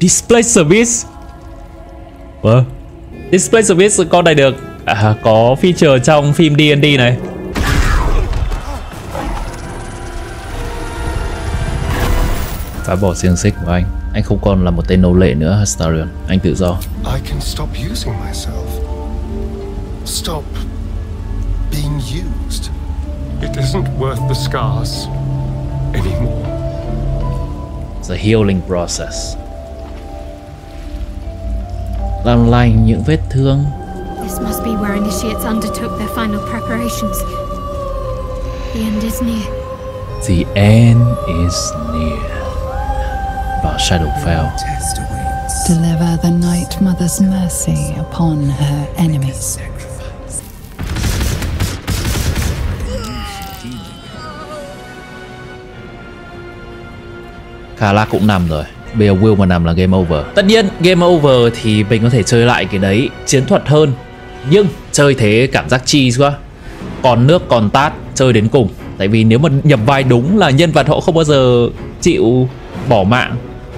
Display Service. Vâng. Display Service con này được à, Có feature trong phim D&D này. Phá bỏ xiềng xích của anh. Anh không còn là một tên nô lệ nữa Astarion Anh tự do. I can stop using myself. Stop being used. It isn't worth the scars anymore. The healing process Làm lành những vết thương This must be where initiates undertook their final preparations. The end is near. The end is near Và Shadowfell. Deliver the Night Mother's mercy upon her enemies. Là cũng nằm rồi Bây giờ Will mà nằm là game over. Tất nhiên game over thì mình có thể chơi lại cái đấy Chiến thuật hơn. Nhưng chơi thế cảm giác chi quá. Còn nước còn tát chơi đến cùng. Tại vì nếu mà nhập vai đúng là nhân vật họ không bao giờ chịu bỏ mạng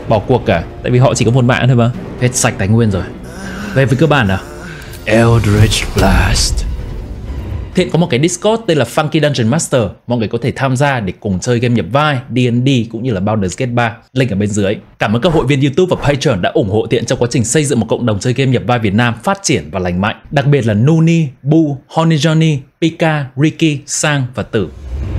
Bỏ cuộc cả. Tại vì họ chỉ có một mạng thôi mà. Hết sạch tài nguyên rồi. Về với cơ bản nào? Eldritch Blast Thiện có một cái Discord tên là Funky Dungeon Master, mọi người có thể tham gia để cùng chơi game nhập vai, D&D cũng như là Baldur's Gate 3, link ở bên dưới. Cảm ơn các hội viên YouTube và Patreon đã ủng hộ Thiện trong quá trình xây dựng một cộng đồng chơi game nhập vai Việt Nam phát triển và lành mạnh. Đặc biệt là Nuni, Bu, Honey Johnny, Pika, Ricky, Sang và Tử.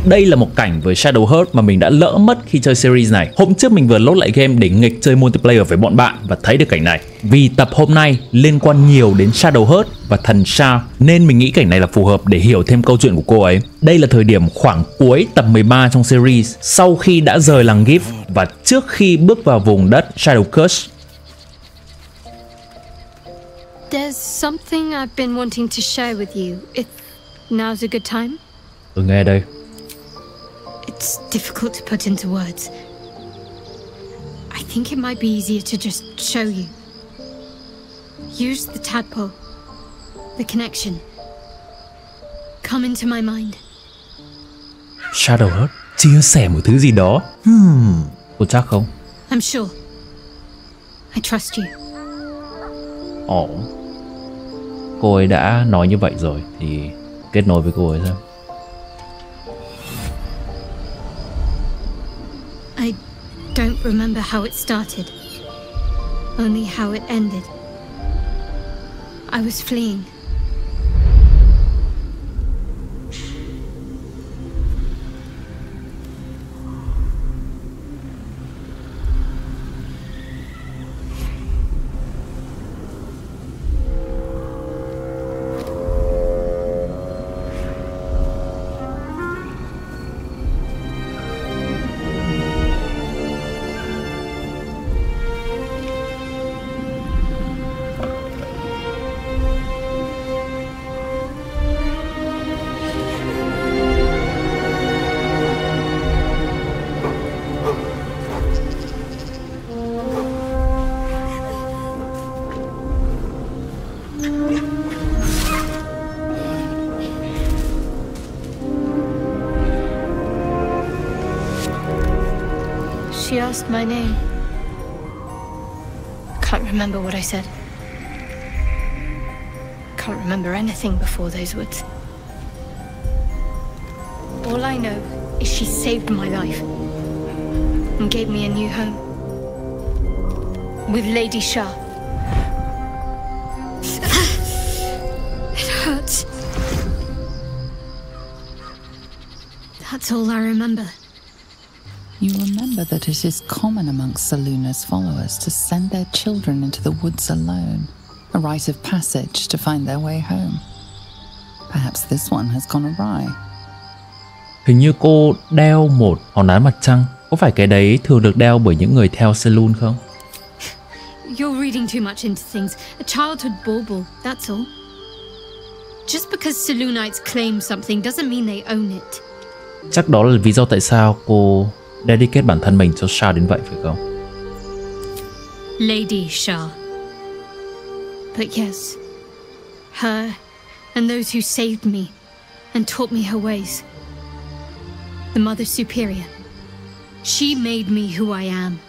Đây là một cảnh với Shadowheart mà mình đã lỡ mất khi chơi series này. Hôm trước mình vừa load lại game để nghịch chơi multiplayer với bọn bạn và thấy được cảnh này. Vì tập hôm nay liên quan nhiều đến Shadowheart và thần Sha nên mình nghĩ cảnh này là phù hợp để hiểu thêm câu chuyện của cô ấy. Đây là thời điểm khoảng cuối tập 13 trong series sau khi đã rời làng Gift và trước khi bước vào vùng đất Shadow Curse. There's something I've been wanting to share with you, if now's a good time. Tôi nghe đây. It's difficult to put into words. I think it might be easier to just show you. Use the tadpole, the connection. Come into my mind. Shadowheart chia sẻ một thứ gì đó. Hmm, cô chắc không? I'm sure. I trust you. Ồ. Cô ấy đã nói như vậy rồi thì kết nối với cô ấy xem. I don't remember how it started, only how it ended. I was fleeing. Asked my name. Can't remember what I said. Can't remember anything before those words. All I know is she saved my life and gave me a new home. With Lady Shah. it hurts. That's all I remember. You remember that it is common amongst Saluna's followers to send their children into the woods alone, a rite of passage to find their way home. Perhaps this one has gone awry. Hình như cô đeo một hòn đá mặt trăng. Có phải cái đấy thường được đeo bởi những người theo Selun không? You're reading too much into things. A childhood bauble, that's all. Just because Selunites claim something doesn't mean they own it. Chắc đó là lý do tại sao cô dedicate bản thân mình cho đến vậy phải không? Lady Shah. But yes, her and those who saved me and taught me her ways. The Mother Superior. She made me who I am.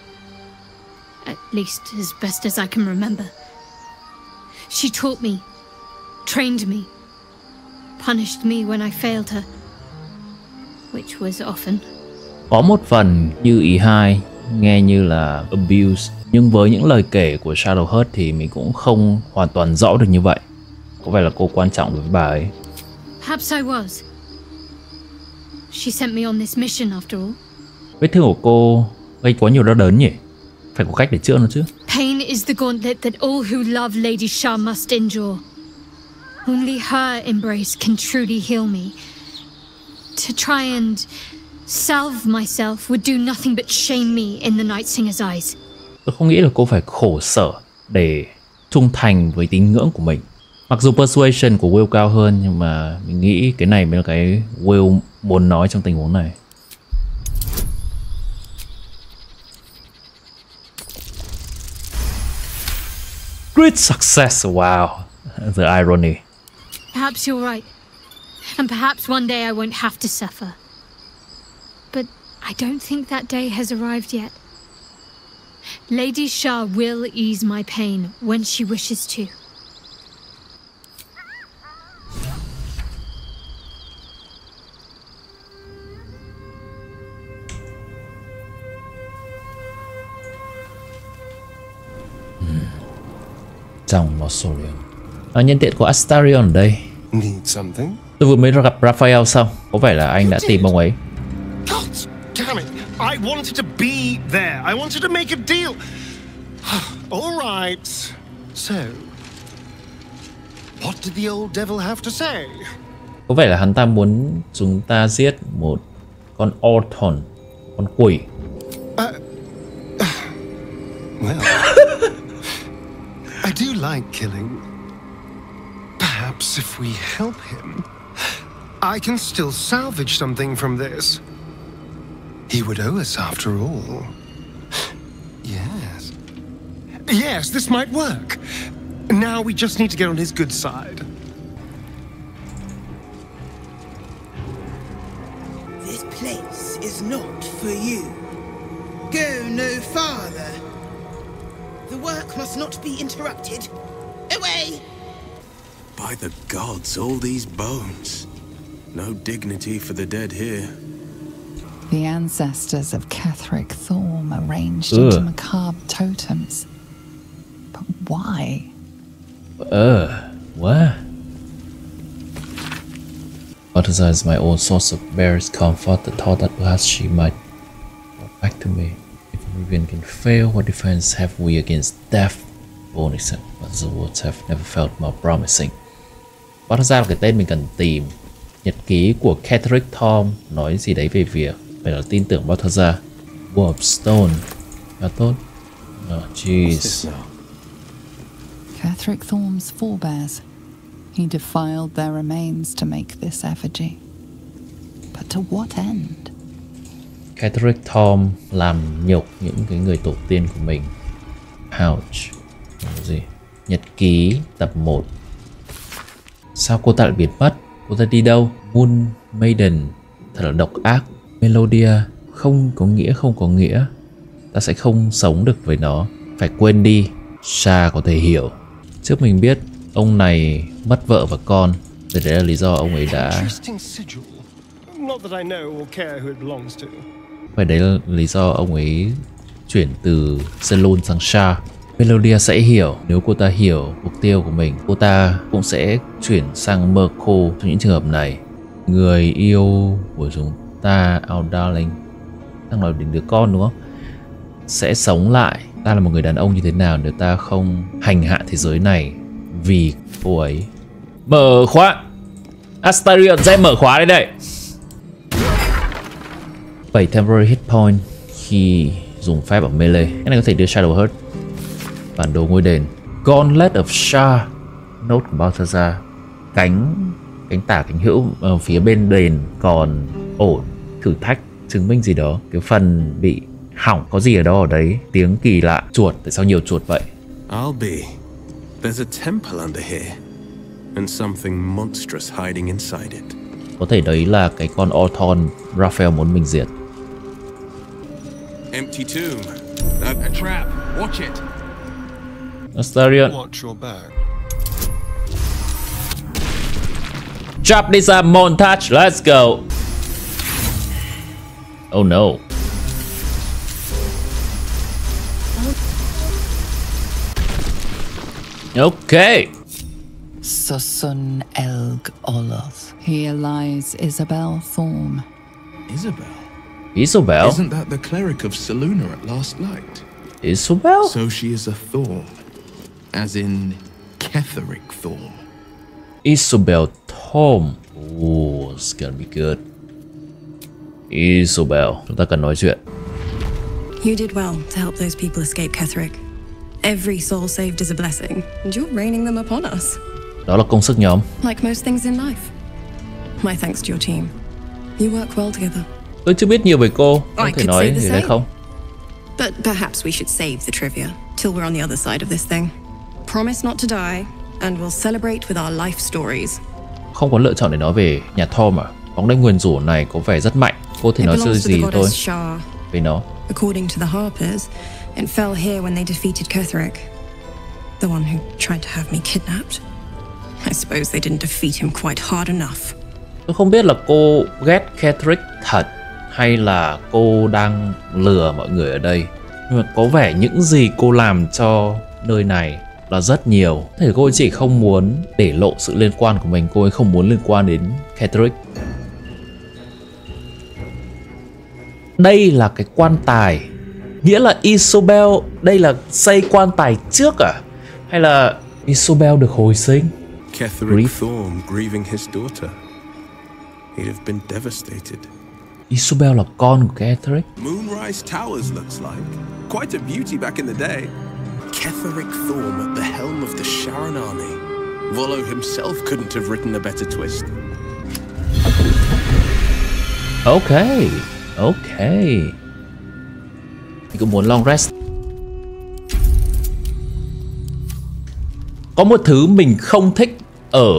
At least as best as I can remember. She taught me, trained me, punished me when I failed her, which was often. Có một phần như ý hai nghe như là abuse nhưng với những lời kể của Shadowheart thì mình cũng không hoàn toàn rõ được như vậy. Có vẻ là cô quan trọng với bà ấy. Perhaps I was. She sent me on this mission after all. Vết thương của cô gây quá nhiều đau đớn nhỉ? Phải có cách để chữa nó chứ. Pain is the gauntlet that all who love Lady Shah must endure. Only her embrace can truly heal me. To try and salve myself would do nothing but shame me in the Night Singer's eyes. Tôi không nghĩ là cô phải khổ sở để trung thành với tín ngưỡng của mình. Mặc dù persuasion của Will cao hơn nhưng mà mình nghĩ cái này mới là cái Will muốn nói trong tình huống này. Great success, wow. The irony. Perhaps you're right. And perhaps one day I won't have to suffer. But I don't think that day has arrived yet. Lady Shah will ease my pain when she wishes to. Trong Mausoleum. À, nhân tiện của Astarion ở đây. Tôi vừa mới gặp Raphael xong. Có vẻ là anh đã tìm ông ấy. Damn it! I wanted to be there. I wanted to make a deal. All right. So, what did the old devil have to say? Có vẻ là hắn ta muốn chúng ta giết một con Orton, con quỷ. Uh, well, I do like killing. Perhaps if we help him, I can still salvage something from this. He would owe us after all. Yes. Yes, this might work. Now we just need to get on his good side. This place is not for you. Go no farther. The work must not be interrupted. Away! By the gods, all these bones. No dignity for the dead here. The ancestors of Catherick Thorm arranged Ugh. into macabre totems. But why? Ờ, what? Is my own source of barest comfort. The thought that perhaps she might back to me. If Rivian can fail, what defense have we against death? Except but the words have never felt more promising. Là cái tên mình cần tìm. Nhật ký của Catherick Tom nói gì đấy về việc phải là tin tưởng Balthazar. Warpstone. Khá tốt. Oh, jeez. Catherick Thorm's forebears. He defiled their remains to make this effigy. But to what end? Catherick Tom làm nhục những cái người tổ tiên của mình. Ouch. Cái gì? Nhật ký tập 1. Sao cô ta lại biến mất? Cô ta đi đâu? Moon Maiden. Thật là độc ác. Melodia không có nghĩa không có nghĩa. Ta sẽ không sống được với nó. Phải quên đi. Sha có thể hiểu. Trước mình biết ông này mất vợ và con. Vậy đấy là lý do ông ấy đã. Vậy đấy là lý do ông ấy chuyển từ Zelon sang Sha. Melodia sẽ hiểu nếu cô ta hiểu mục tiêu của mình. Cô ta cũng sẽ chuyển sang Merco trong những trường hợp này. Người yêu của chúng ta, our darling, đang nói đến đứa con đúng không? Sẽ sống lại. Ta là một người đàn ông như thế nào nếu ta không hành hạ thế giới này vì cô ấy. Mở khóa. Astarion sẽ mở khóa đây đây. 7 temporary hit point khi dùng phép ở melee. Cái này có thể đưa Shadow Shadowheart. Bản đồ ngôi đền. Gauntlet of Shah. Nốt của Balthazar. Cánh cánh tả cánh hữu ở phía bên đền còn ổn. Thử thách chứng minh gì đó. Cái phần bị hỏng có gì ở đó ở đấy. Tiếng kỳ lạ. Chuột. Tại sao nhiều chuột vậy? I'll be. There's a temple under here, and something monstrous hiding inside it. Có thể đấy là cái con Orthon Raphael muốn mình diệt. Empty tomb. A, a trap. Watch it. Astarion Watch your back. This up montage Let's go Oh no Okay Susun Elg Oloth. Here lies Isabel Thorm. Isabel? Isabel Isn't that the cleric of Saluna at last light? Isabel So she is a thorn, As in Ketheric thorn. Isabel Tom Oh, it's gonna be good Isabel Chúng ta cần nói chuyện You did well to help those people escape Ketheric. Every soul saved is a blessing, and you're raining them upon us. Đó là công sức nhóm Like most things in life. My thanks to your team. You work well together. Tôi chưa biết nhiều về cô Có thể nói gì đấy không But perhaps we should save the trivia till we're on the other side of this thing. Promise not to die, and we'll celebrate with our life stories. Không có lựa chọn để nói về nhà Thor mà Bóng đêm nguyền rủa này có vẻ rất mạnh Cô It nói to gì thôi về nó According to the Harpers, it fell here when they defeated Ketheric. The one who tried to have me kidnapped. I suppose they didn't defeat him quite hard enough. Tôi không biết là cô ghét Ketheric thật hay là cô đang lừa mọi người ở đây. Nhưng mà có vẻ những gì cô làm cho nơi này là rất nhiều. Thế cô chỉ không muốn để lộ sự liên quan của mình, cô ấy không muốn liên quan đến Ketheric. Đây là cái quan tài. Nghĩa là Isobel đây là xây quan tài trước à? Hay là Isobel được hồi sinh? Ketheric Grief. Thorm grieving his daughter. He'd have been devastated. Isobel là con của Ketheric. Moonrise Towers looks like. Quite a beauty back in the day. Ketheric Thorm at the helm of the Sharon army. Volo himself couldn't have written a better twist. Ok, ok. Mình cũng muốn long rest. Có một thứ mình không thích ở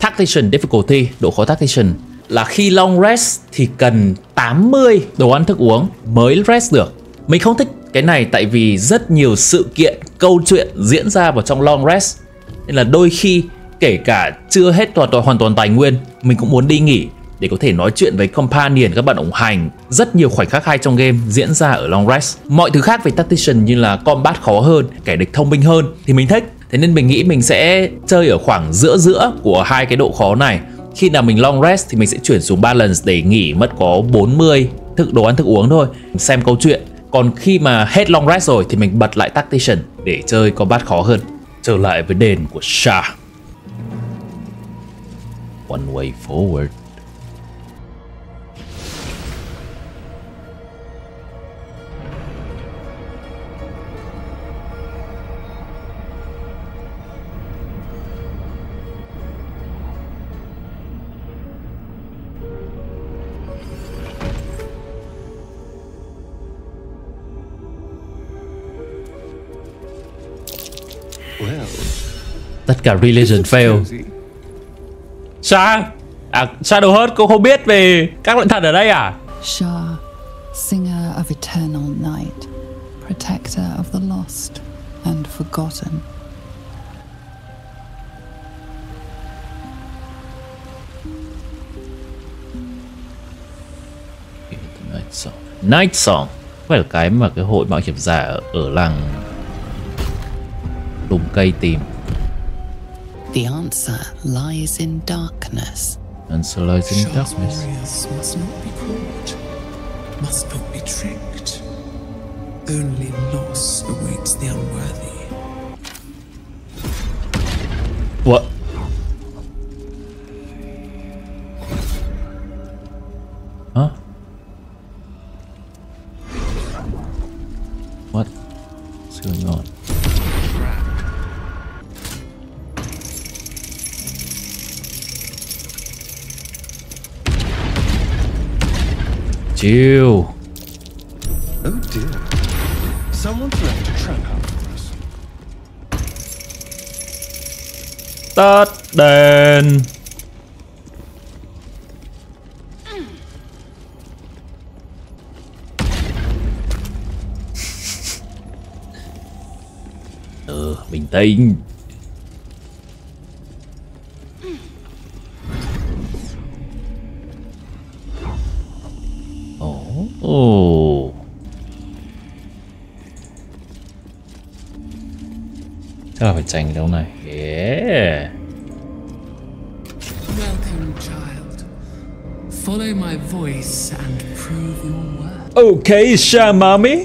Tactician Difficulty, độ khó Tactician là khi long rest thì cần 80 đồ ăn thức uống mới rest được. Mình không thích cái này tại vì rất nhiều sự kiện, câu chuyện diễn ra vào trong long rest. Nên là đôi khi kể cả chưa hết toàn toàn hoàn toàn tài nguyên, mình cũng muốn đi nghỉ để có thể nói chuyện với companion các bạn đồng hành. Rất nhiều khoảnh khắc hay trong game diễn ra ở long rest mọi thứ khác về tactician như là combat khó hơn, kẻ địch thông minh hơn thì mình thích. Thế nên mình nghĩ mình sẽ chơi ở khoảng giữa giữa của hai cái độ khó này. Khi nào mình long rest thì mình sẽ chuyển xuống balance để nghỉ mất có 40 thức đồ ăn thức uống thôi, xem câu chuyện. Còn khi mà hết long rest rồi thì mình bật lại tactician để chơi combat khó hơn. Trở lại với đền của Shah one way forward. Tất cả religion fail. Sa? À Shadowheart cô không biết về các lệnh thần ở đây à? Shah, singer of eternal night, protector of the lost and forgotten. Night Song. Night Song. Phải là cái mà cái hội mạo hiểm giả ở, ở làng lùm cây tìm The answer lies in darkness. Answer lies in Shah's darkness warriors must not be caught, must not be tricked. Only loss awaits the unworthy. Ew. Okay, Shamami.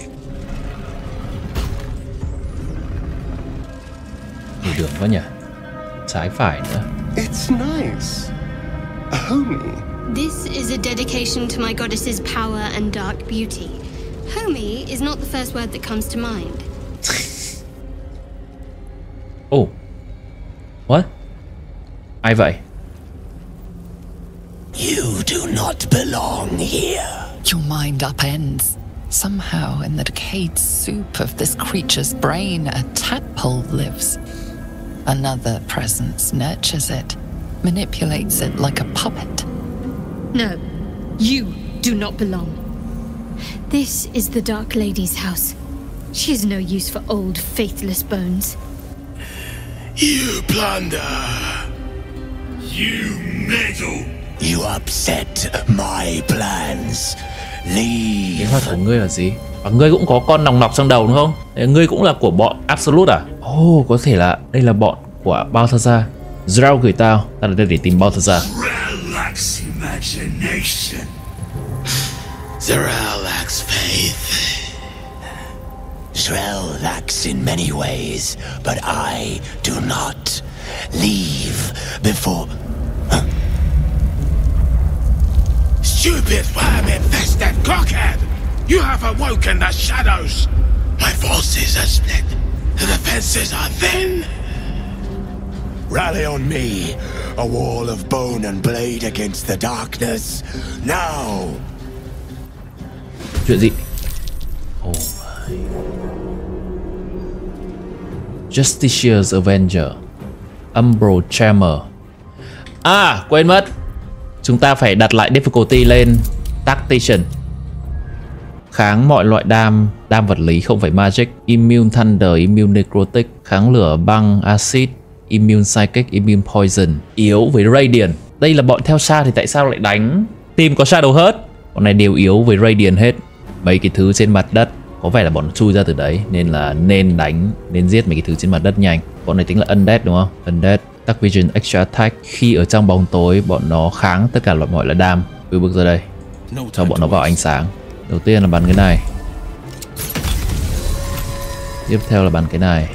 Nhiều đường quá nhỉ? Trái phải nữa. It's nice. A homie. This is a dedication to my goddess's power and dark beauty. Homie is not the first word that comes to mind. Oh. What? Ai vậy? You do not belong here. Your mind upends. Somehow, in the decayed soup of this creature's brain, a tadpole lives. Another presence nurtures it, manipulates it like a puppet. No, you do not belong. This is the Dark Lady's house. She has no use for old, faithless bones. You plunder. You meddle. You upset my plans. Leave. Kế hoạch của ngươi là gì? Và ngươi cũng có con nòng nọc trong đầu đúng không? Thế ngươi cũng là của bọn Absolute à? Ồ, oh, có thể là đây là bọn của Balthazar. Zrao gửi tao, ta là đây để tìm Balthazar. Relax imagination. Zerel lacks faith. Shrel lacks in many ways, but I do not. Leave before. Huh. Stupid worm-infested cockhead! You have awoken the shadows! My forces are split. The defenses are thin. Rally on me, a wall of bone and blade against the darkness. Now! Oh my. Justicia's Avenger. Umbral Charmer. À, ah, quên mất. Chúng ta phải đặt lại difficulty lên Tactician. Kháng mọi loại đam, đam vật lý không phải magic, immune thunder, immune necrotic, kháng lửa băng, acid, immune psychic, immune poison, yếu với radiant. Đây là bọn theo xa thì tại sao lại đánh team có shadow hết? Bọn này đều yếu với radiant hết. Mấy cái thứ trên mặt đất có vẻ là bọn nó chui ra từ đấy nên là nên đánh nên giết mấy cái thứ trên mặt đất nhanh. Bọn này tính là undead đúng không? Undead Dark Vision Extra Attack Khi ở trong bóng tối bọn nó kháng tất cả loại mọi loại đam. Cứ bước ra đây. Cho bọn nó vào ánh sáng. Đầu tiên là bắn cái này. Tiếp theo là bắn cái này.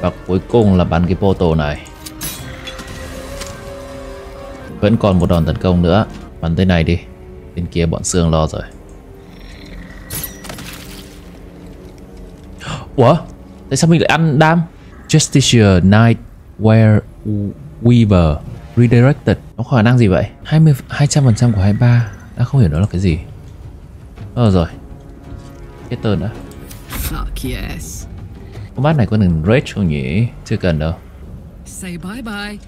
Và cuối cùng là bắn cái portal này. Vẫn còn một đòn tấn công nữa. Bắn tới này đi. Bên kia bọn xương lo rồi. Ủa? Tại sao mình lại ăn đam Justicia Night Where Weaver Redirected. Nó có khả năng gì vậy? 20 200% của 23 Đã không hiểu đó là cái gì. Ờ rồi. Hết tơn đã. Fuck yes. Con bát này có cần rage không nhỉ? Chưa cần đâu. Say bye bye.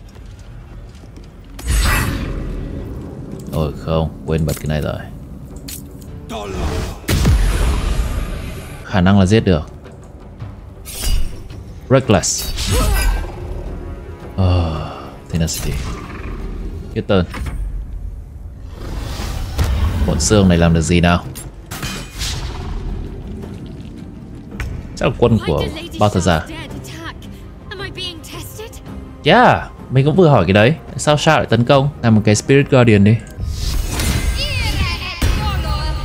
Ôi không. Quên bật cái này rồi. Khả năng là giết được Reckless. Ờ Tenacity. Kết tên. Bọn xương này làm được gì nào? Chắc là quân của I being tested? Yeah Mình cũng vừa hỏi cái đấy. Sao sao lại tấn công? Làm một cái Spirit Guardian đi.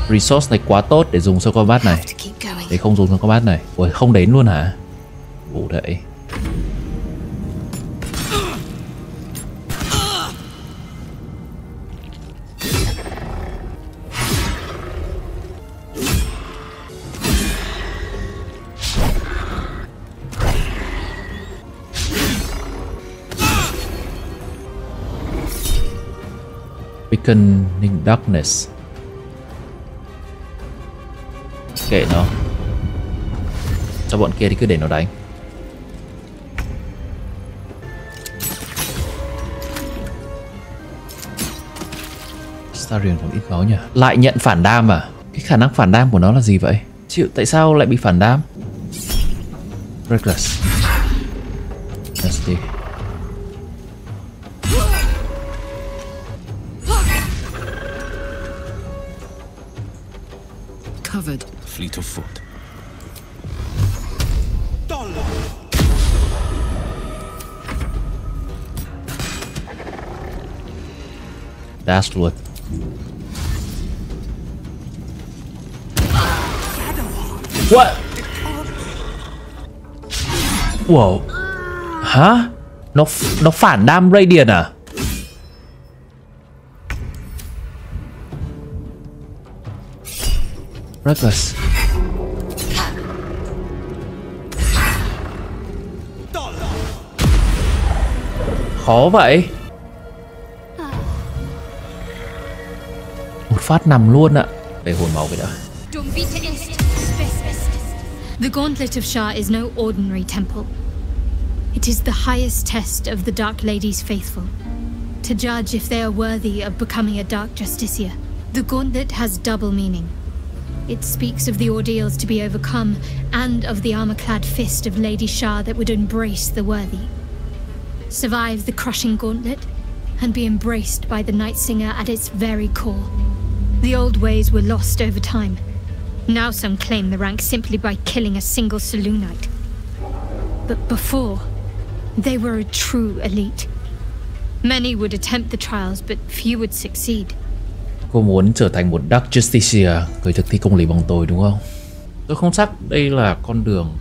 Resource này quá tốt để dùng cho combat này. Để không dùng cho combat này. Ui không đến luôn hả Vụ đậy Beaconing Darkness. Kệ nó. Cho bọn kia thì cứ để nó đánh. Starion còn ít máu nhỉ? Lại nhận phản đam à? Cái khả năng phản đam của nó là gì vậy? Chịu tại sao lại bị phản đam? Reckless. SD Covered. Fleet of foot. Dash What? Wow Hả? Nó nó phản đam Radiant à? Reckless Khó vậy Một phát nằm luôn ạ Để hồn máu cái đã The Gauntlet of Shah is no ordinary temple. It is the highest test of the Dark Lady's faithful. To judge if they are worthy of becoming a Dark Justicia. the Gauntlet has double meaning. It speaks of the ordeals to be overcome and of the armor clad fist of Lady Shah that would embrace the worthy. Survive the crushing gauntlet and be embraced by the Night Singer at its very core. The old ways were lost over time. Now some claim the rank simply by killing a single Saloonite. But before, they were a true elite. Many would attempt the trials, but few would succeed. Cô muốn trở thành một Dark Justiciar Người thực thi công lý bằng tôi đúng không? Tôi không chắc đây là con đường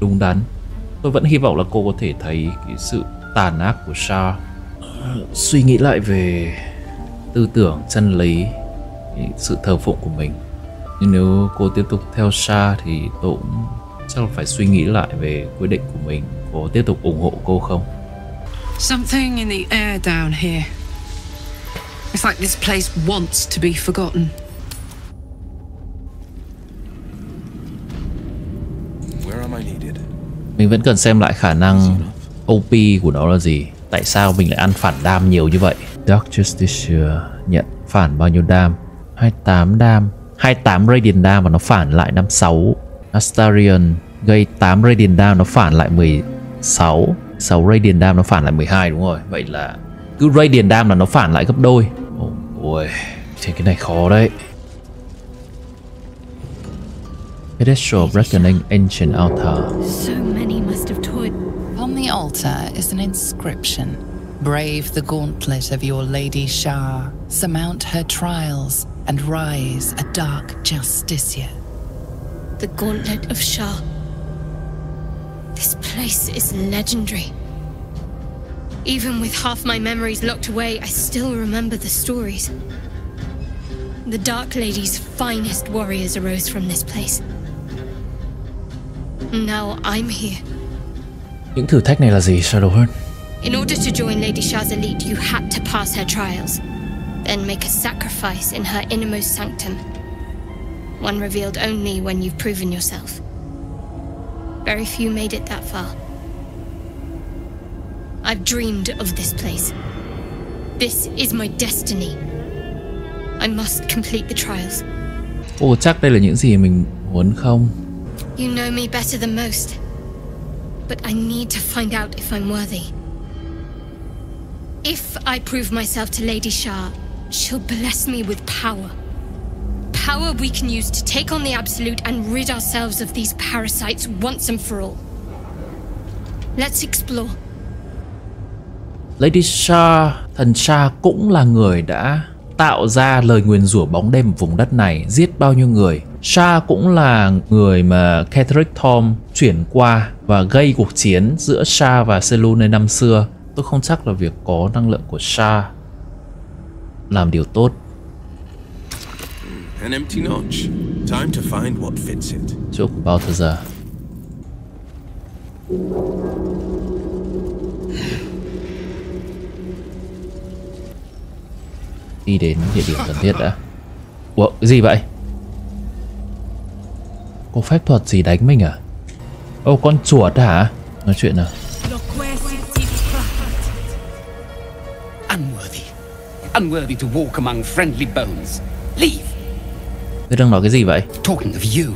đúng đắn Tôi vẫn hy vọng là cô có thể thấy cái sự tàn ác của Sha. Suy nghĩ lại về tư tưởng, chân lý, sự thờ phụng của mình nhưng nếu cô tiếp tục theo Shah thì tôi cũng chắc là phải suy nghĩ lại về quyết định của mình Có tiếp tục ủng hộ cô không? Something in the air down here. It's like this place wants to be forgotten. Where am I needed? Mình vẫn cần xem lại khả năng OP của nó là gì Tại sao mình lại ăn phản đam nhiều như vậy Dark Justiciar nhận phản bao nhiêu đam 28 đam 28 Radiant đam và nó phản lại 56 Astarion gây 8 Radiant đam nó phản lại 16 6 Radiant đam nó phản lại 12 đúng rồi. Vậy là cứ Radiant đam là nó phản lại gấp đôi. Ôi Thì cái này khó đấy. Pedestal Reckoning Ancient Altar. So many must have toyed. Upon the altar is an inscription. Brave the gauntlet of your Lady Shah, surmount her trials, and rise a dark justiciar. The Gauntlet of Shah. This place is legendary. Even with half my memories locked away, I still remember the stories. The Dark Lady's finest warriors arose from this place. Now I'm here. Những thử thách này là gì Shadowheart? In order to join Lady Shah's elite, you had to pass her trials, then make a sacrifice in her innermost sanctum. One revealed only when you've proven yourself. Very few made it that far. I've dreamed of this place. This is my destiny. I must complete the trials. Ồ chắc đây là những gì mình muốn không? You know me better than most. But I need to find out if I'm worthy. If I prove myself to Lady Shah, she'll bless me with power. Power we can use to take on the Absolute and rid ourselves of these parasites once and for all. Let's explore. Lady Shah, thần Shah cũng là người đã tạo ra lời nguyền rủa bóng đêm ở vùng đất này, giết bao nhiêu người. Shah cũng là người mà Catherick Tom chuyển qua và gây cuộc chiến giữa Shah và Selune năm xưa. Tôi không chắc là việc có năng lượng của Shah làm điều tốt. An empty notch. Time to find what fits it. Chỗ của Balthazar. Đi đến địa điểm cần thiết đã. Ủa, cái gì vậy? Có phép thuật gì đánh mình à? Ô, con chuột hả? Nói chuyện nào. Unworthy to walk among friendly bones. Leave. Tôi đang nói cái gì vậy? Talking of you,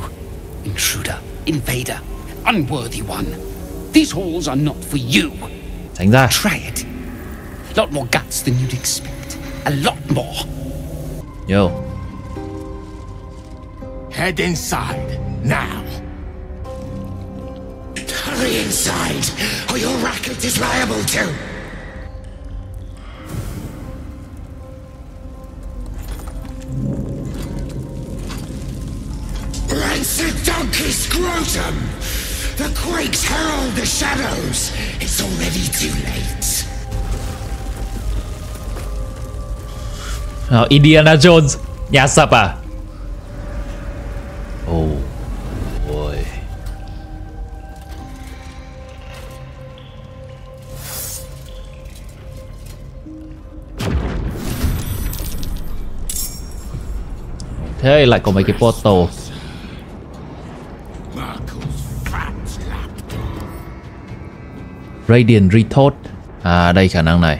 Intruder, invader, unworthy one. These halls are not for you. Tránh ra. Try it. A lot more guts than you'd expect. A lot more. Yo. Head inside, now. Hurry inside, or your racket is liable to. Rancid donkey scrotum! The quakes herald the shadows. It's already too late. Ờ, Indiana Jones Nhà sập à Ồ Ôi Thế lại có mấy cái portal Radiant Retort. À đây khả năng này.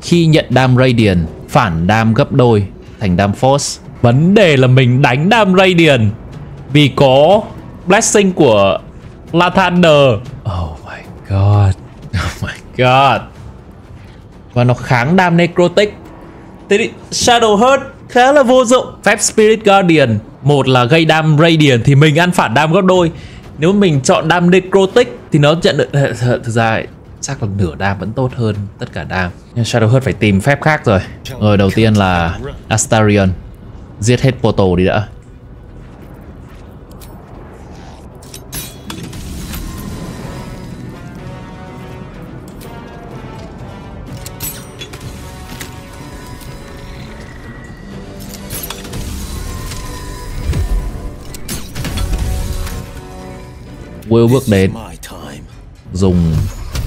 Khi nhận đam Radiant Phản đam gấp đôi Thành đam Force. Vấn đề là mình đánh đam Radiant Vì có Blessing của Lathander. Oh my god. Oh my god. Và nó kháng đam Necrotic. Thế thì Shadow Heart khá là vô dụng. Phép Spirit Guardian Một là gây đam Radiant thì mình ăn phản đam gấp đôi nếu mình chọn đam Necrotic Thì nó nhận được Thực ra chắc là nửa đam vẫn tốt hơn tất cả đam. Nhưng Shadow phải tìm phép khác rồi. Rồi, đầu tiên là Astarion. Giết hết Portal đi đã. Will bước đến. Dùng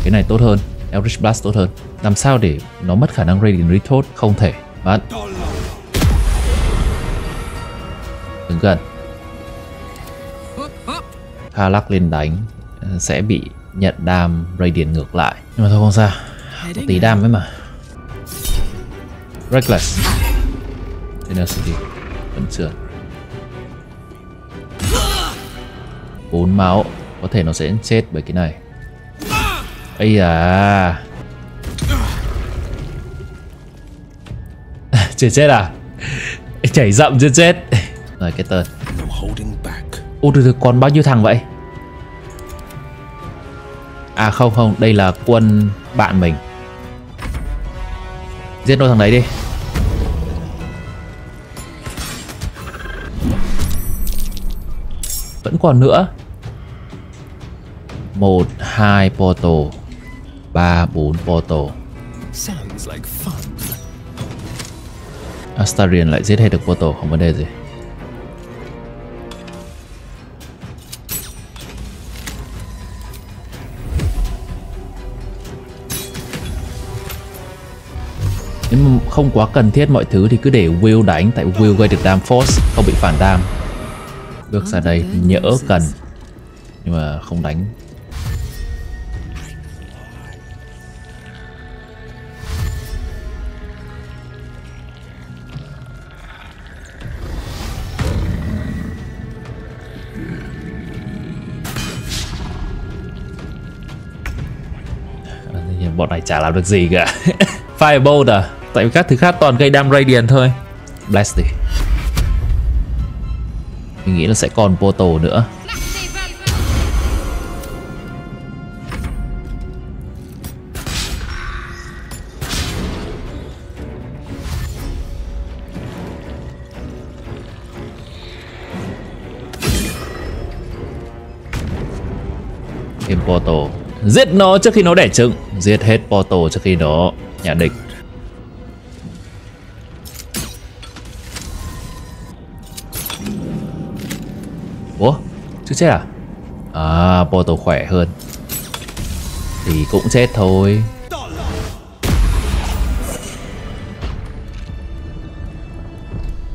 cái này tốt hơn Eldritch Blast tốt hơn. Làm sao để nó mất khả năng Radiant Retort? Không thể. Bắn Đừng gần. Kalak lên đánh Sẽ bị nhận đam Radiant ngược lại. Nhưng mà thôi không sao. Có tí đam ấy mà. Reckless. Tenacity. Vẫn trượt bốn máu có thể nó sẽ chết bởi cái này. Ây à Chưa chết à? Chảy rậm chưa chết. Rồi cái tên. Ô từ từ còn bao nhiêu thằng vậy? À không không, Đây là quân bạn mình. Giết đôi thằng đấy đi. Vẫn còn nữa một hai portal. Ba bốn portal. Astarion lại giết hết được portal không vấn đề gì. Nếu mà không quá cần thiết mọi thứ thì cứ để Will đánh Tại Will gây được dam force Không bị phản đam. Bước ra đây nhỡ cần Nhưng mà không đánh bọn này chả làm được gì cả. Firebolt à? Tại vì các thứ khác toàn gây đam Radiant thôi. Blast đi. Mình nghĩ là sẽ còn Portal nữa. Portal. Giết nó trước khi nó đẻ trứng. Giết hết Portal trước khi nó nhà địch. Ủa? Chưa chết à? À Portal khỏe hơn. Thì cũng chết thôi.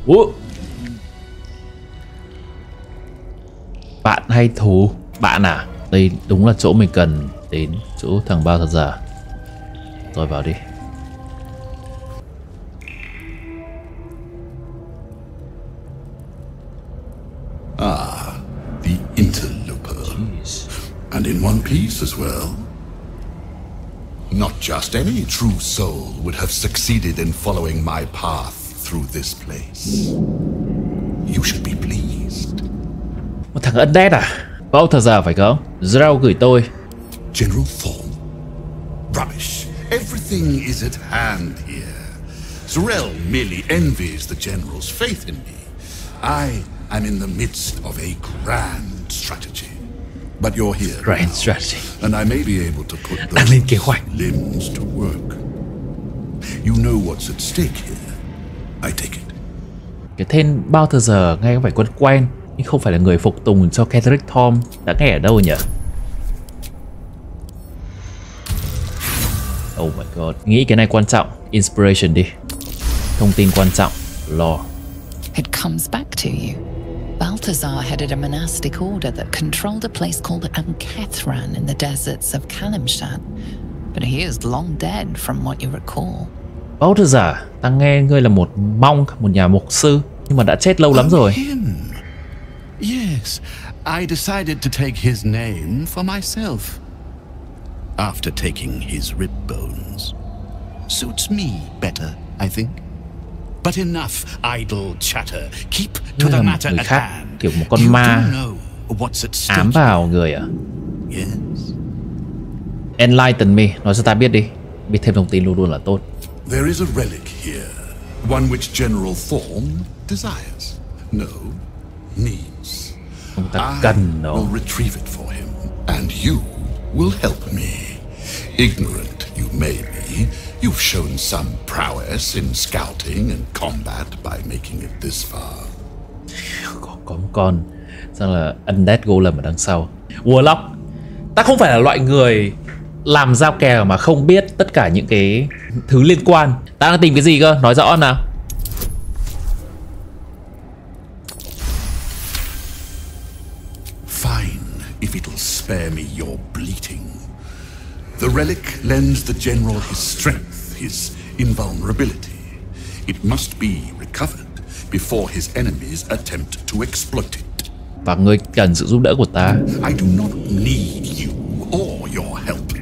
Ủa? Bạn hay thù Bạn à? Đây đúng là chỗ mình cần đến chỗ thằng bao thật giả Rồi vào đi Ah, the And in one piece as well. Not just any true soul would have succeeded in following my path through this place. You should be pleased. Một thằng undead à? Balthazar phải không? Zrao gửi tôi. General Thorn? Rubbish. Everything is at hand here. Zrel merely envies the General's faith in me. I am in the midst of a grand strategy. But you're here. Grand now, strategy. And I may be able to put Đang lên kế hoạch. those limbs to work. You know what's at stake here. I take it. Cái tên Balthazar nghe có vẻ quen quen nhưng không phải là người phục tùng cho Ketherick Thorm đã nghe ở đâu nhỉ? Oh my god, nghĩ cái này quan trọng, inspiration đi. Thông tin quan trọng, lore. It comes back to you. Balthazar headed a monastic order that controlled a place called Ankethran in the deserts of Kalimshan, but he is long dead from what you recall. Balthazar, ta nghe ngươi là một monk, một nhà mục sư nhưng mà đã chết lâu lắm rồi. Him. Yes, I decided to take his name for myself. After taking his rib bones. Suits me better, I think. But enough idle chatter. Keep to the matter at hand. kiểu một con you ma know what's at stake. ám vào người à? Yes. Enlighten me, nói cho ta biết đi. Biết thêm thông tin luôn luôn là tốt. There is a relic here, one which General Thorn desires. No, needs. Ông ta cần nó. will retrieve it for him, and you will help me. Ignorant you may be, you've shown some prowess in scouting and combat by making it this far. Có, có một con Sao là Undead Golem ở đằng sau Warlock Ta không phải là loại người làm giao kèo mà không biết tất cả những cái thứ liên quan Ta đang tìm cái gì cơ? Nói rõ nào if it'll spare me your bleating. The relic lends the General his strength, his invulnerability. It must be recovered before his enemies attempt to exploit it. Và ngươi cần sự giúp đỡ của ta I do not need you or your help.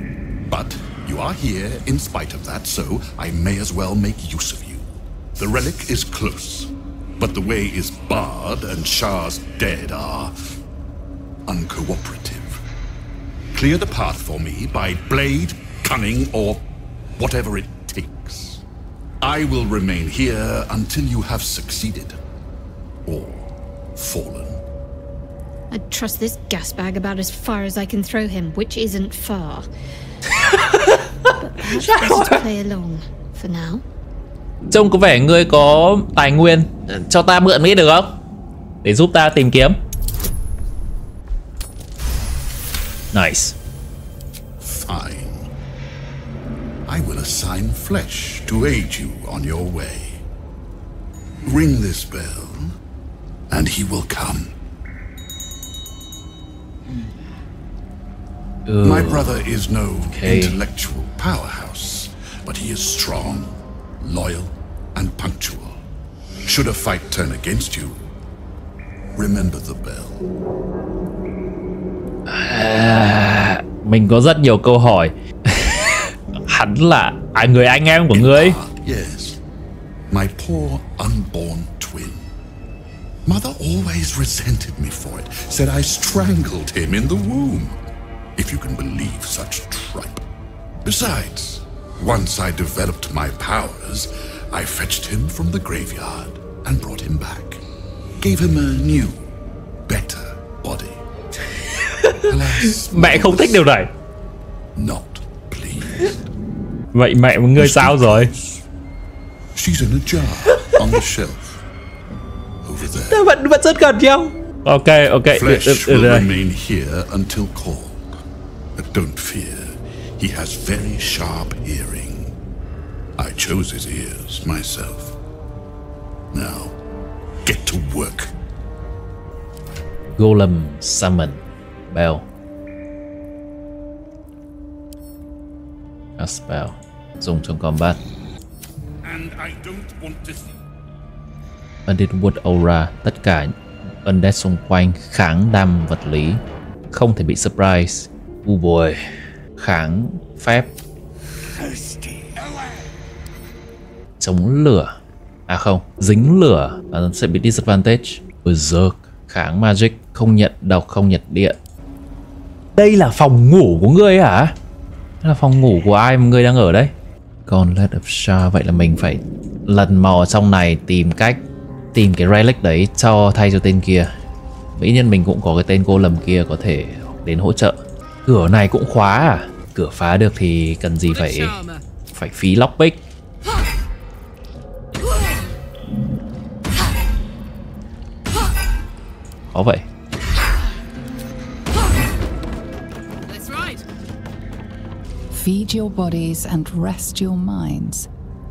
But you are here in spite of that, so I may as well make use of you. The relic is close, but the way is barred and Shah's dead are uncooperative. Clear the path for me by blade, cunning, or whatever it takes. I will remain here until you have succeeded or fallen. I'd trust this gas bag about as far as I can throw him, which isn't far. but perhaps best to play along for now. Trông có vẻ ngươi có tài nguyên Cho ta mượn nghĩ được không? Để giúp ta tìm kiếm Nice Fine. I will assign flesh to aid you on your way. Ring this bell, and he will come. My brother is no Okay. intellectual powerhouse, but he is strong, loyal, and punctual. Should a fight turn against you, remember the bell. À, Mình có rất nhiều câu hỏi Hắn là à, người anh em của ngươi yes. My poor unborn twin. Mother always resented me for it, said I strangled him in the womb. If you can believe such tripe. Besides, once I developed my powers, I fetched him from the graveyard and brought him back. Gave him a new, better body. Mẹ không thích điều này not pleased. Vậy mẹ ngươi sao rồi? Ta vẫn vẫn rất gần nhau Ok ok được, Flesh will remain here until called. But don't fear, he has very sharp hearing. I chose his ears myself. Now, get to work. Golem Summon Bell A spell. Dùng trong combat. Undead Wood Aura Tất cả Undead xung quanh kháng đam vật lý Không thể bị surprise. U boy. Kháng phép. Chống lửa. À không Dính lửa. À, Sẽ bị disadvantage. Berserk. Kháng magic. Không nhận độc Không nhận điện Đây là phòng ngủ của ngươi hả? Đây là phòng ngủ của ai mà ngươi đang ở đấy Còn Let of Shah Vậy là mình phải lần mò trong này Tìm cách Tìm cái relic đấy cho thay cho tên kia. Mỹ nhân mình cũng có cái tên cô lầm kia Có thể đến hỗ trợ. Cửa này cũng khóa à? Cửa phá được thì cần gì phải Phải phí lockpick. Khó vậy Feed your bodies and rest your minds.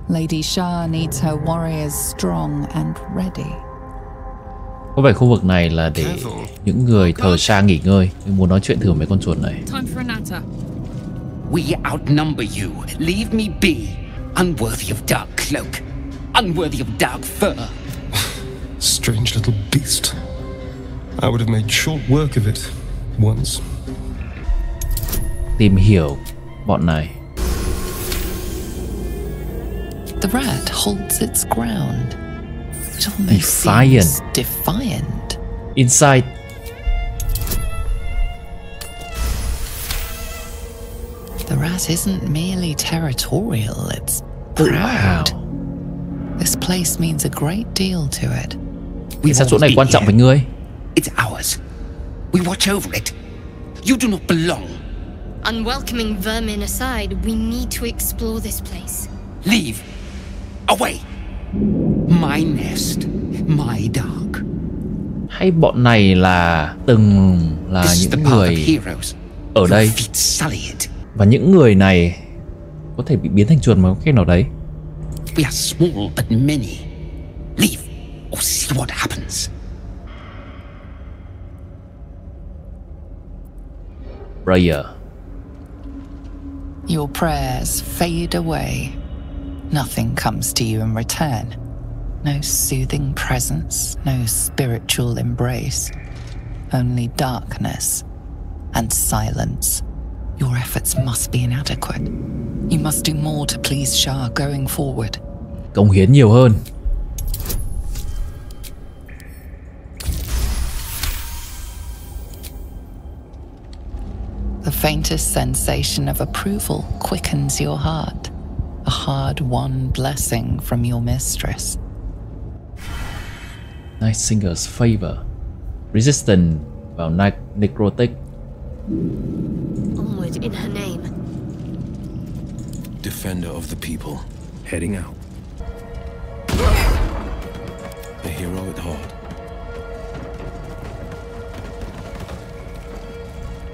Lady Shah needs her warriors strong and ready. Có vẻ khu vực này là để những người thờ Shah nghỉ ngơi. Mình muốn nói chuyện thử mấy con chuột này. We outnumber you. Leave me be. Unworthy of dark cloak. Unworthy of dark fur. Strange little beast. I would have made short work of it once. Tìm hiểu bọn này. The rat holds its ground. It almost Defiant. seems defiant. Inside. The rat isn't merely territorial, it's proud. This place means a great deal to it. We've Sao chỗ này quan trọng với ngươi? It's ours. We watch over it. You do not belong. Unwelcoming vermin aside, we need to explore this place. Leave. Away. My nest. My dark. Hay bọn này là từng là This những người heroes. ở đây và những người này có thể bị biến thành chuột một cách nào đấy. We are small but many. Leave or see what happens. Prayer. Your prayers fade away. Nothing comes to you in return. No soothing presence, no spiritual embrace. Only darkness and silence. Your efforts must be inadequate. You must do more to please Shah going forward. Cống hiến nhiều hơn. The faintest sensation of approval quickens your heart. A hard won blessing from your mistress. Night Singer's Favor. Resistant vào ne Necrotic. Onward in her name. Defender of the people, heading out. A hero at heart.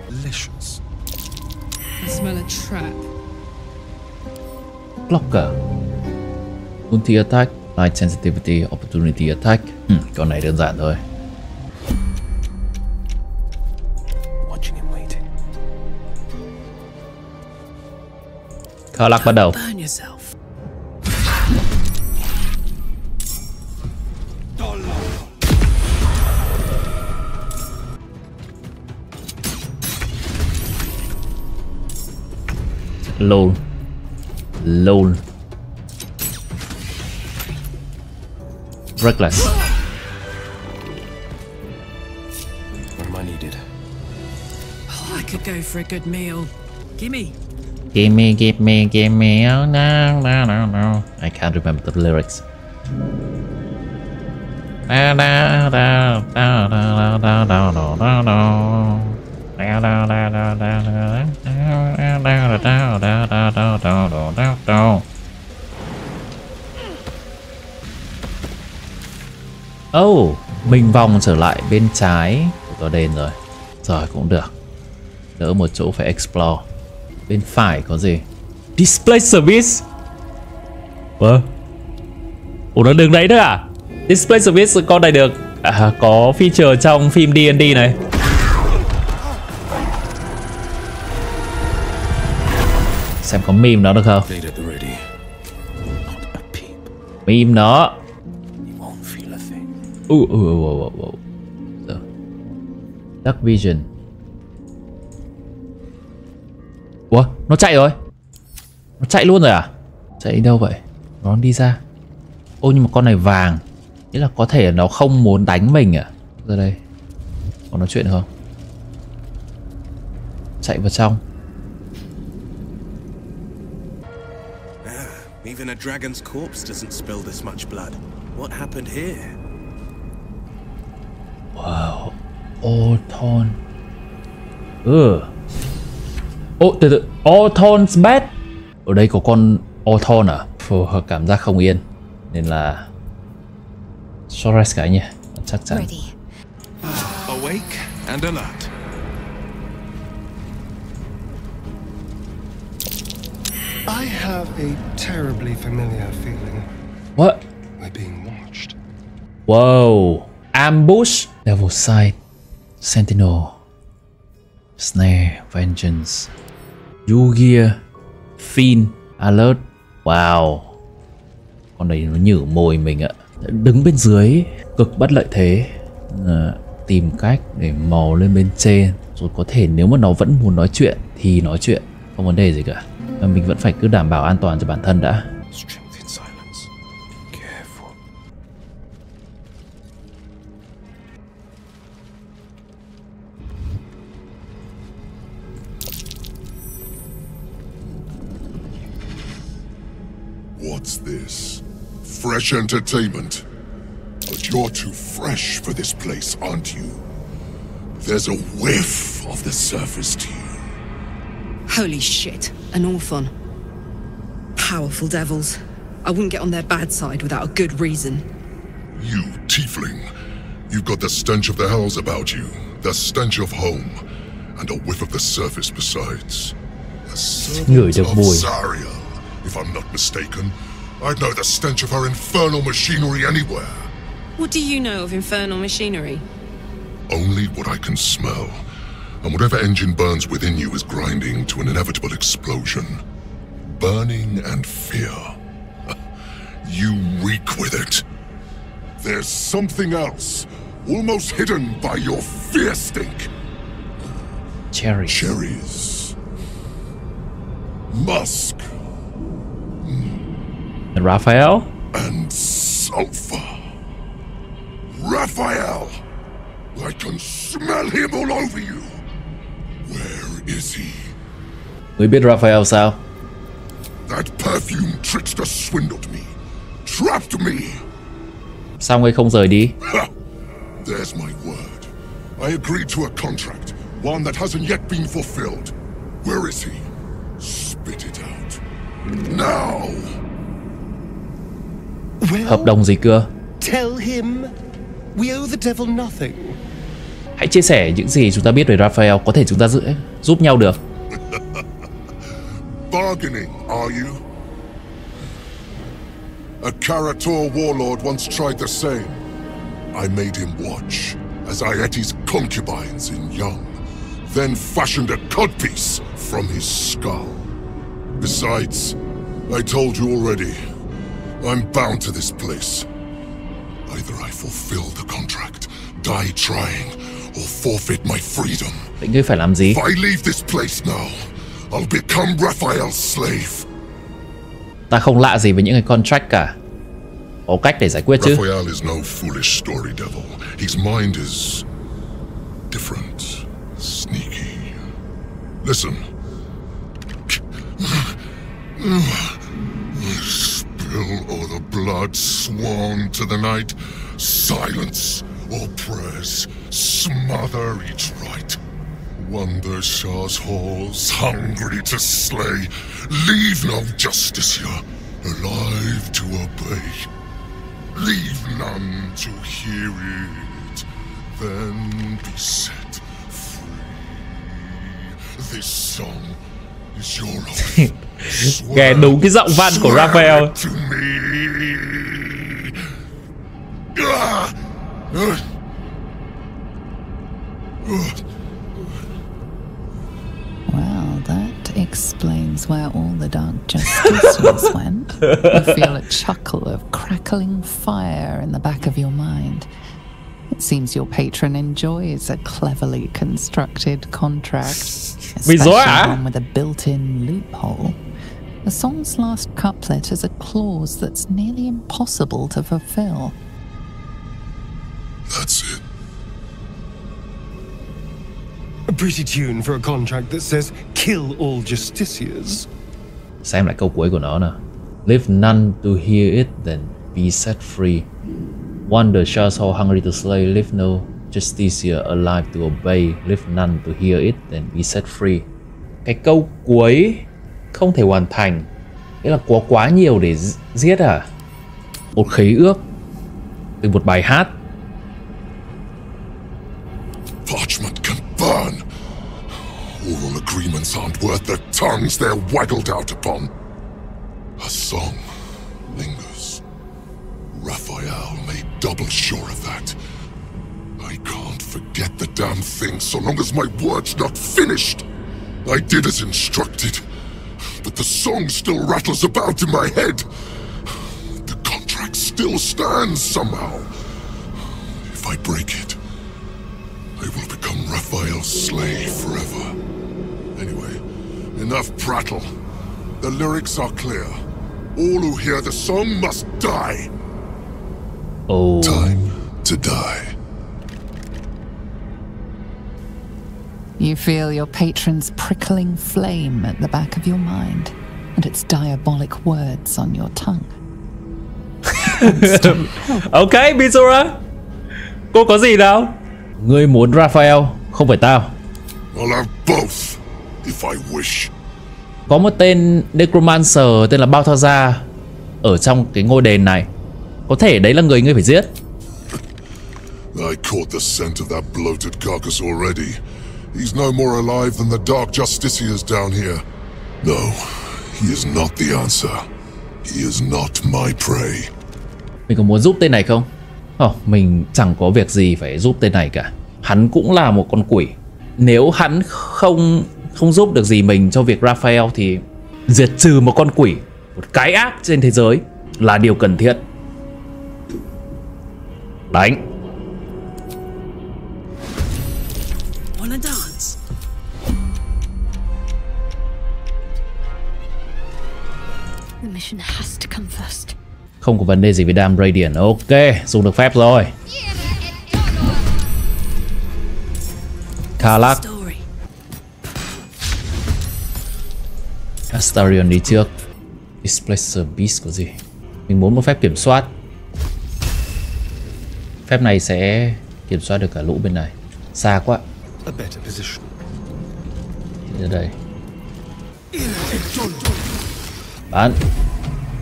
Delicious. I smell a trap. Blocker. Multi attack, light sensitivity, opportunity attack. Ừ, con này đơn giản thôi. Watching him waiting. Khá lắc bắt đầu. Lol. Lol. Reckless. Where am I needed? Oh, I could go for a good meal. Gimme. Give me, give me, give me. Oh no, no, no, no. I can't remember the lyrics. Da, da, da, da, da, da, da, da, da, da. Oh, mình vòng trở lại bên trái của tòa đền rồi. Rồi cũng được. Đỡ một chỗ phải explore. Bên phải có gì? Display service. Ủa? Ủa nó đường đấy nữa à? Display service có này được à, có feature trong phim D&D này. Xem có meme nó được không? Meme nó. Uh, uh, uh, uh, uh. Dark Vision. Ủa nó chạy rồi? Nó chạy luôn rồi à? Chạy đâu vậy? Nó đi ra. Ô nhưng mà con này vàng. Nghĩa là có thể nó không muốn đánh mình à? Ra đây. Có nói chuyện không? Chạy vào trong Even a dragon's corpse doesn't spill this much blood. What happened here? Wow. Othon Ừ. Ô từ từ. Othon's bed. Ở đây có con Othon à? Phù cảm giác không yên. Nên là Short rest cái nhỉ? Chắc chắn. Ready. Awake and alert. I have a terribly familiar feeling. What? We're being watched. Wow Ambush? Level side Sentinel. Snare. Vengeance. Yugia Fiend. Alert. Wow. Con này nó nhử mồi mình ạ. Đứng bên dưới Cực bất lợi thế. À, Tìm cách để mò lên bên trên. Rồi có thể nếu mà nó vẫn muốn nói chuyện Thì nói chuyện. Không vấn đề gì cả mình vẫn phải cứ đảm bảo an toàn cho bản thân đã Strength in silence. Careful. What's this? Fresh entertainment? But you're too fresh for this place, aren't you? There's a whiff of the surface to you. Holy shit, an Orphon. Powerful devils. I wouldn't get on their bad side without a good reason. You, tiefling. You've got the stench of the hells about you, the stench of home, and a whiff of the surface besides. A Ngửi servant of mùi. Zariel, if I'm not mistaken. I'd know the stench of her infernal machinery anywhere. What do you know of infernal machinery? Only what I can smell. And whatever engine burns within you is grinding to an inevitable explosion. Burning and fear. You reek with it. There's something else, almost hidden by your fear stink. Cherry Cherries. Musk And Raphael and sulfur. Raphael! I can smell him all over you. Where is he? Người biết Raphael sao That perfume trickster swindled me, trapped me. Sao ngươi không rời đi Ha! There's my word. I agreed to a contract, one that hasn't yet been fulfilled. Where is he? Spit it out. Now! Hợp đồng gì cơ Tell him we owe the devil nothing. Hãy chia sẻ những gì chúng ta biết về Raphael Có thể chúng ta giữ, giúp nhau được Bargaining, are you? A Karator warlord once tried the same. I made him watch as his concubines in young, then fashioned a codpiece from his skull. Besides, I told you already, I'm bound to this place. Either I fulfill the contract, die trying, or forfeit my freedom. Vậy ngươi phải làm gì If I leave this place now, I'll become Raphael's slave. Ta không lạ gì với những cái contract cả Có cách để giải quyết chứ Raphael is no foolish story devil. His mind is different, sneaky. Listen. Spill all the blood sworn to the night. Silence all prayers. Smother each right. Wander Shah's halls, hungry to slay. Leave no justice here, alive to obey. Leave none to hear it, then be set free. This song is your. Nghe đúng cái giọng văn của Raphael to me. Well, that explains where all the dark justice went. You feel a chuckle of crackling fire in the back of your mind. It seems your patron enjoys a cleverly constructed contract. especially one with a built-in loophole. The song's last couplet has a clause that's nearly impossible to fulfill. That's it. A pretty tune for a contract that says kill all justiciars. Xem lại câu cuối của nó nè. Leave none to hear it, then be set free. Wonder shall so hungry to slay, leave no justiciar alive to obey, leave none to hear it, then be set free. Cái câu cuối không thể hoàn thành. Nghĩa là có quá nhiều để giết à? Một khế ước từ một bài hát. Tongues they're waggled out upon. A song lingers. Raphael made double sure of that. I can't forget the damn thing so long as my word's not finished. I did as instructed, but the song still rattles about in my head. The contract still stands somehow. If I break it, I will become Raphael's slave forever. Anyway, enough prattle. The lyrics are clear. All who hear the song must die. Oh. Time to die. You feel your patron's prickling flame at the back of your mind, and its diabolic words on your tongue. ok Mizora Cô có gì đâu Ngươi muốn Raphael Không phải tao I'll have both, if I wish. Có một tên Necromancer tên là Balthazar Ở trong cái ngôi đền này Có thể đấy là người ngươi phải giết I caught the scent of that bloated carcass already. He's no more alive than the Dark Justiciars down here. No, he is not the answer. He is not my prey. Mình có muốn giúp tên này không Ồ, mình chẳng có việc gì phải giúp tên này cả Hắn cũng là một con quỷ Nếu hắn không không giúp được gì mình cho việc Raphael thì diệt trừ một con quỷ Một cái ác trên thế giới là điều cần thiết. Đánh. Wanna dance? The mission has to come first. Không có vấn đề gì với Dam Radiant. Ok, dùng được phép rồi. Kalak Astarion đi trước. Displacer Beast có gì? Mình muốn một phép kiểm soát. Phép này sẽ kiểm soát được cả lũ bên này. Xa quá. Ra đây. Bắn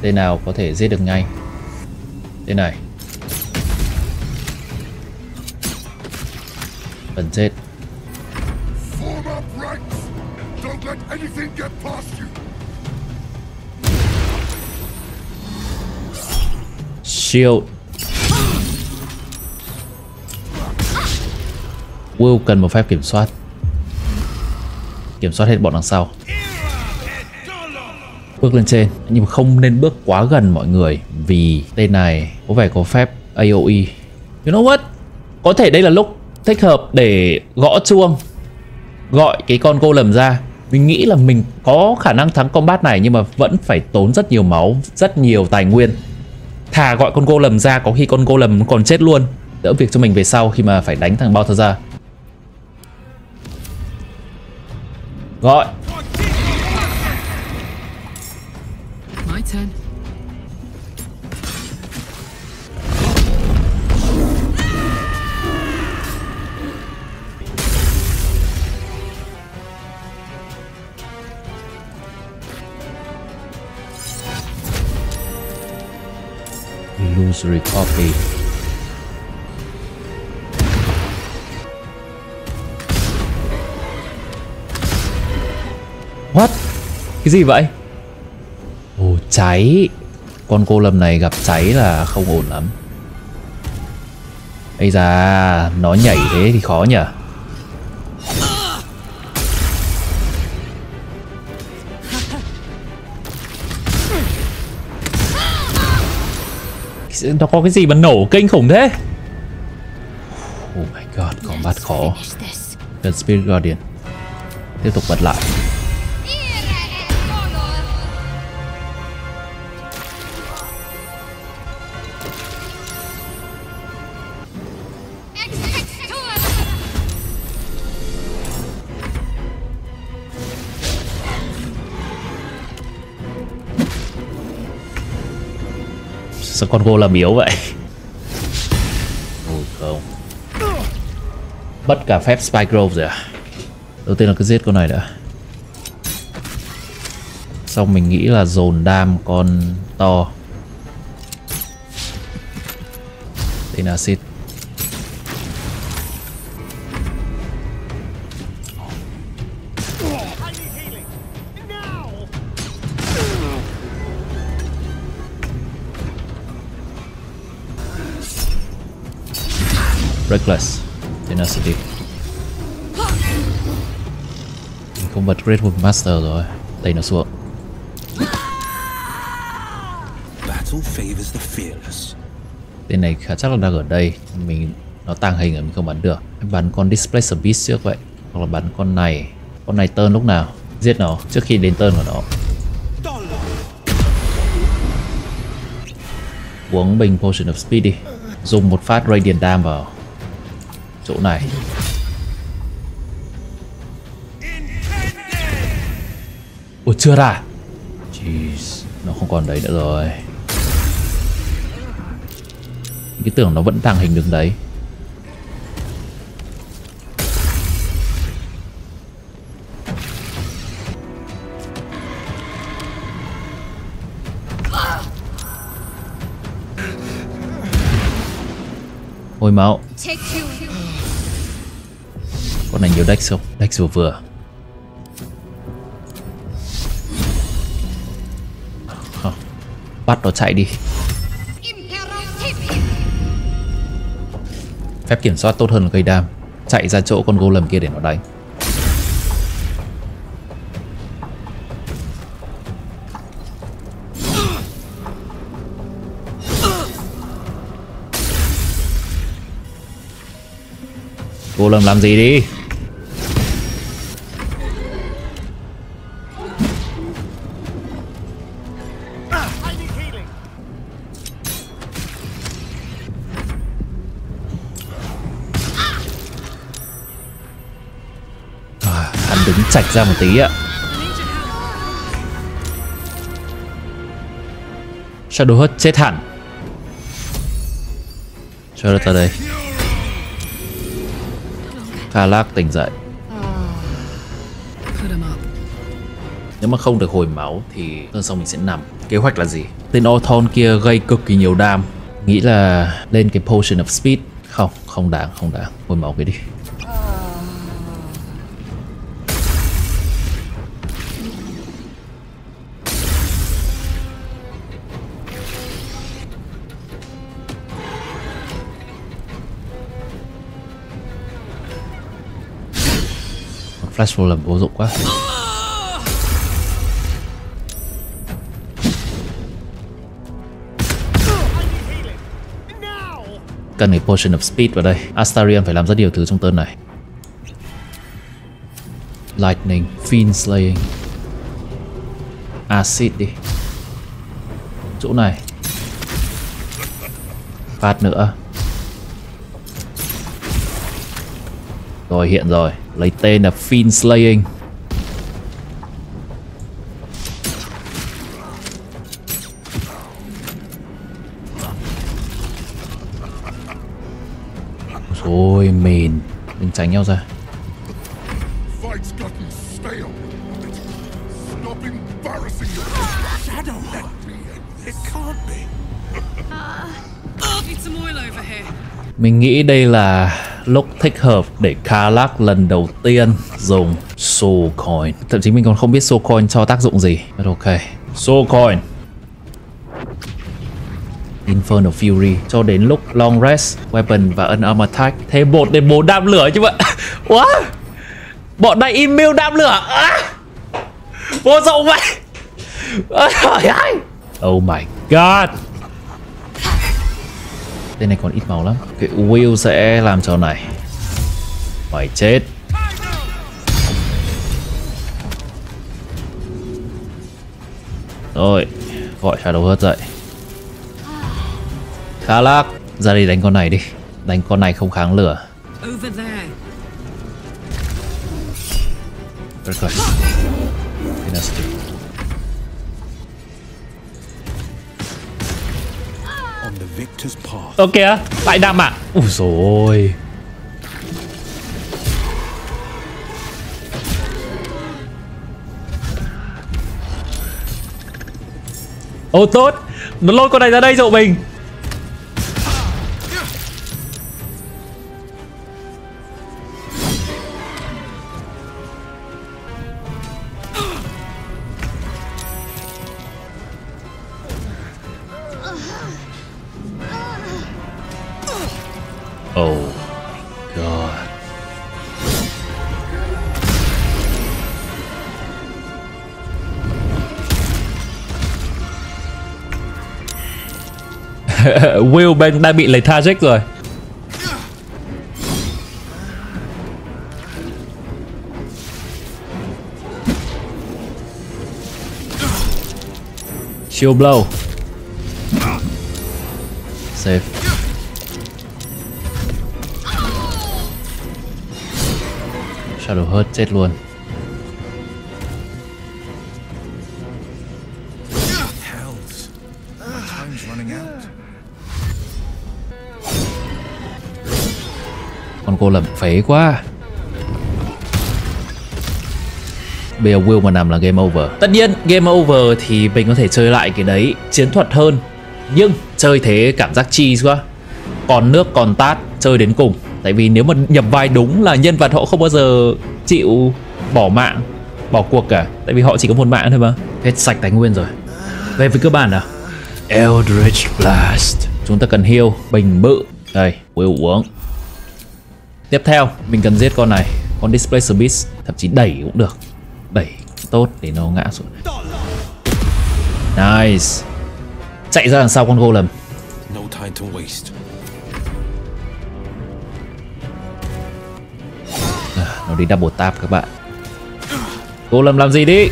Tên nào có thể giết được ngay? Tên này. Phần chết. Form up ranks! Don't let anything get past you! Shield. Will cần một phép kiểm soát. Kiểm soát hết bọn đằng sau. Bước lên trên, Nhưng mà không nên bước quá gần mọi người Vì tên này có vẻ có phép AoE You know what? Có thể đây là lúc thích hợp để gõ chuông, Gọi cái con cô lầm ra. Mình nghĩ là mình có khả năng thắng combat này Nhưng mà vẫn phải tốn rất nhiều máu, Rất nhiều tài nguyên. Thà gọi con golem ra có khi con golem còn chết luôn. Đỡ việc cho mình về sau khi mà phải đánh thằng bao ra Gọi Illusory copy What? Cái gì vậy? Ồ, cháy Con cô lâm này gặp cháy là không ổn lắm Ây da, Nó nhảy thế thì khó nhỉ Nó có cái gì mà nổ kinh khủng thế? Oh my god Combat khó. Cần Spirit Guardian. Tiếp tục bật lại Sao con golem yếu vậy? Ôi không. Bất cả phép Spike Grove rồi à? Đầu tiên là cứ giết con này đã. Xong mình nghĩ là dồn đam con to. Tên acid Reckless. Tenacity Mình không bật Great Wood Master rồi. Tay nó xuống. Battle favors the fearless. Tên này khá chắc là đang ở đây. Mình Nó tàng hình rồi mình không bắn được. Em bắn con Displacer Beast trước vậy. Hoặc là bắn con này. Con này turn lúc nào? Giết nó trước khi đến turn của nó. Uống bình Potion of Speed đi. Dùng một phát Radiant Dam vào Chỗ này. Ủa, chưa ra à? Jeez, Nó không còn đấy nữa rồi. Cái tưởng nó vẫn tàng hình đứng đấy. Hồi máu. Con này nhiều đách không? đách vừa vừa Không. Bắt nó chạy đi Phép kiểm soát tốt hơn là gây đam Chạy ra chỗ con golem kia để nó đánh Golem làm gì đi sạch ra một tí ạ. Shadow Hut chết hẳn. Cho nó tới đây. Kalak tỉnh dậy. Nếu mà không được hồi máu thì lần sau mình sẽ nằm. Kế hoạch là gì? Tên Orthon kia gây cực kỳ nhiều đam. Nghĩ là lên cái Potion of Speed. Không, không đáng, không đáng. Hồi máu cái đi. Flash roll là vô dụng quá. Cần cái Potion of Speed vào đây. Astarion phải làm rất nhiều thứ trong turn này. Lightning, Fiend Slaying. Acid đi. Chỗ này. Phát nữa. Rồi hiện rồi. Lấy tên là Fiend Slaying. Rồi mền. Đừng tránh nhau ra. Here. Mình nghĩ đây là lúc thích hợp để Karlak lần đầu tiên dùng Soul Coin. Thậm chí mình còn không biết Soul Coin cho tác dụng gì But ok. Soul Coin. Infernal Fury cho đến lúc Long Rest, Weapon và Unarmed Attack. Thêm bột đến bốn đam lửa chứ vậy What? Bọn này immune đam lửa. À! Vô dụng vậy. Ôi trời ơi. Oh my god. Tên này còn ít máu lắm. Cái Will sẽ làm trò này. Phải chết. Rồi Gọi Shadow Hurt dậy. Kalak Ra đi đánh con này đi. Đánh con này không kháng lửa. Rất Dynasty. Ơ kìa Lại đam à Ui rồi Ô tốt. Nó lôi con này ra đây dụ mình Oh my god. Will bên đang bị lấy lethargic rồi. Shield blow. Safe. Shadow Hurt chết luôn. Con cô lầm phế quá. Bây giờ Will mà nằm là game over. Tất nhiên game over thì mình có thể chơi lại cái đấy Chiến thuật hơn. Nhưng chơi thế cảm giác cheese quá. Còn nước còn tát chơi đến cùng Tại vì nếu mà nhập vai đúng là nhân vật họ không bao giờ chịu bỏ mạng Bỏ cuộc cả. Tại vì họ chỉ có một mạng thôi mà. Hết sạch tánh nguyên rồi. Về với cơ bản nào? Eldritch Blast. Chúng ta cần heal bình bự. Đây Will uống. Tiếp theo mình cần giết con này. Con Displacer Beast Thậm chí đẩy cũng được. Đẩy tốt để nó ngã xuống. Nice. Chạy ra đằng sau con golem. No time to waste. Nó đi double tap các bạn. Golem làm gì đi?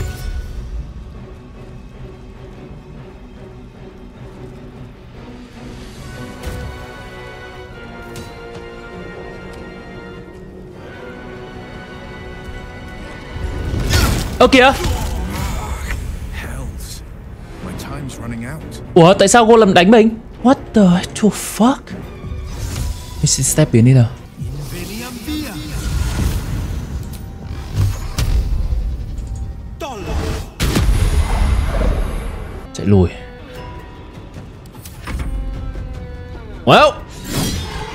Ơ kìa. Ủa tại sao golem đánh mình? What the actual fuck? Mình xin step biến đi nào Chạy lùi. Well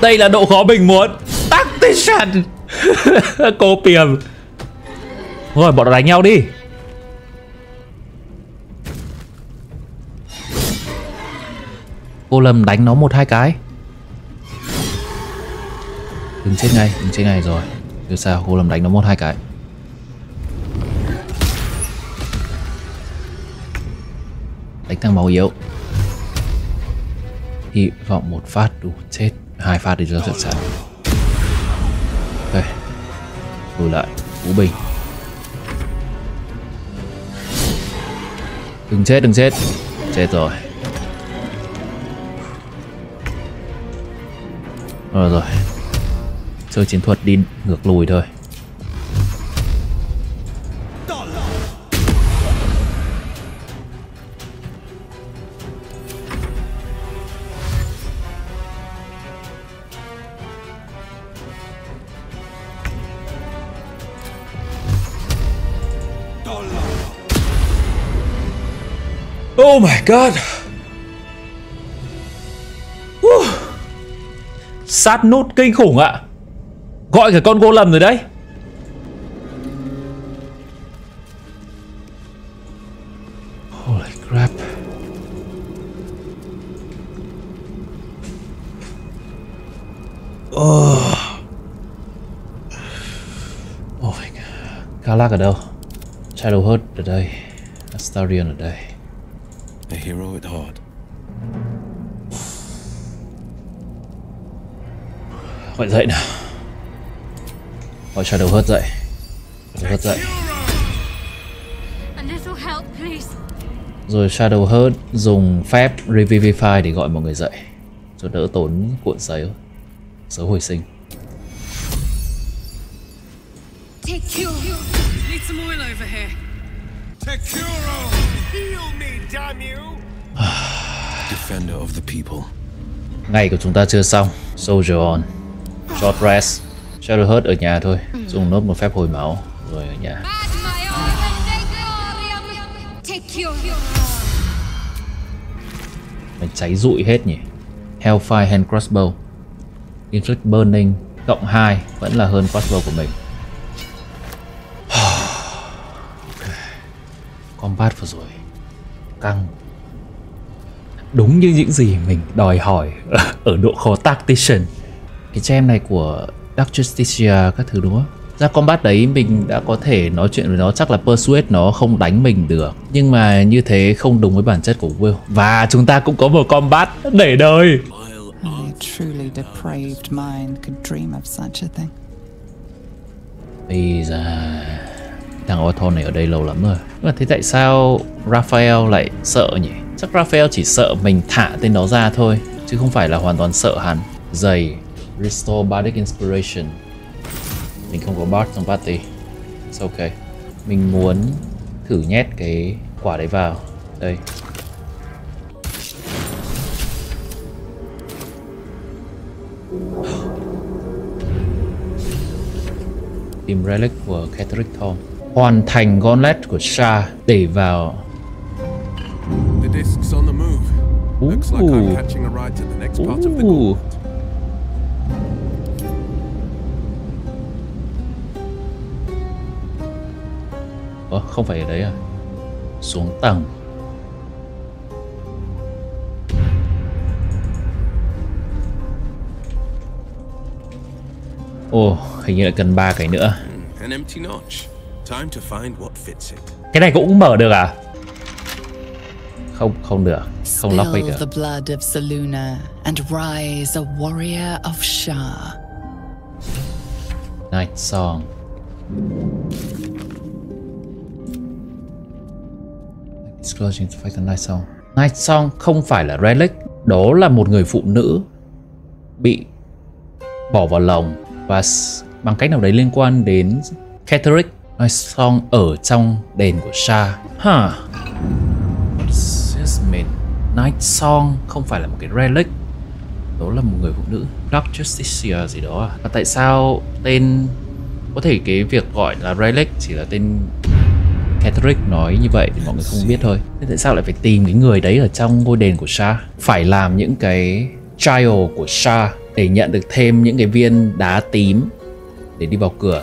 Đây là độ khó mình muốn. Tactician. Cô piềm Rồi bọn nó đánh nhau đi. Cô Lâm đánh nó một hai cái. Đừng chết ngay, đừng chết ngay rồi. Chứ sao cô Lâm đánh nó một hai cái. Đánh thằng máu yếu Hy vọng một phát đủ chết. Hai phát thì cho sẵn sàng. Ok Lùi lại. Vũ Bình. Đừng chết, đừng chết. Chết rồi. Rồi rồi. Chơi chiến thuật đi ngược lùi thôi. God. Uh. Sát nút kinh khủng ạ. Gọi cả con golem rồi đấy. Holy crap. Oh. Oh my god. Galak ở đâu? Shadow ở đây. Astarion ở đây hero at heart. Gọi dậy nào. Gọi Shadow Heart dậy. Shadow Heart dậy. Rồi Shadow Hurt dùng phép Revivify để gọi mọi người dậy. Cho đỡ tốn cuộn giấy Sớ hồi sinh. Ngày của chúng ta chưa xong Soldier on. Short rest. Shadow Heart ở nhà thôi. Dùng nốt một phép hồi máu Rồi ở nhà. Mình cháy rụi hết nhỉ? Hellfire Hand Crossbow. Inflict Burning. Cộng 2 Vẫn là hơn crossbow của mình. Combat vừa rồi. Căng Đúng như những gì mình đòi hỏi Ở độ khó Tactician. Cái gem này của Dark Justicia các thứ đúng không? Ra combat đấy mình đã có thể nói chuyện với nó Chắc là Persuade nó không đánh mình được. Nhưng mà như thế không đúng với bản chất của Will. Và chúng ta cũng có một combat để đời. Only a truly depraved mind could dream of such a thing. Bây giờ Thằng Orthon này ở đây lâu lắm rồi. Nhưng mà thế tại sao Raphael lại sợ nhỉ Chắc Raphael chỉ sợ mình thả tên đó ra thôi, Chứ không phải là hoàn toàn sợ hắn. Giày, Restore Bardic Inspiration. Mình không có Bard trong party. It's ok Mình muốn thử nhét cái quả đấy vào. Đây. Tìm relic của Catholic Tom Hoàn thành gauntlet của Sha để vào Looks like I'm Ooh. catching a ride to the next part of the Ooh. gauntlet. Ủa, không phải ở đấy à? Xuống tầng. Ồ, hình như lại cần ba cái nữa. An empty notch. Time to find what fits it. Cái này cũng mở được à? Không, không được. Không lock pick Spill được. the blood of Saluna and rise a warrior of Shah. Night Song. Disclosing to fight the Night Song. Night Song không phải là relic, đó là một người phụ nữ bị bỏ vào lồng và bằng cách nào đấy liên quan đến Catherick. Night Song ở trong đền của Shah. Huh. Night Song không phải là một cái relic. Đó là một người phụ nữ Dark Justicia gì đó à. Và tại sao tên có thể cái việc gọi là relic chỉ là tên Catherick nói như vậy thì mọi người không biết thôi. Thế tại sao lại phải tìm cái người đấy ở trong ngôi đền của Sha? Phải làm những cái trial của Sha để nhận được thêm những cái viên đá tím để đi vào cửa.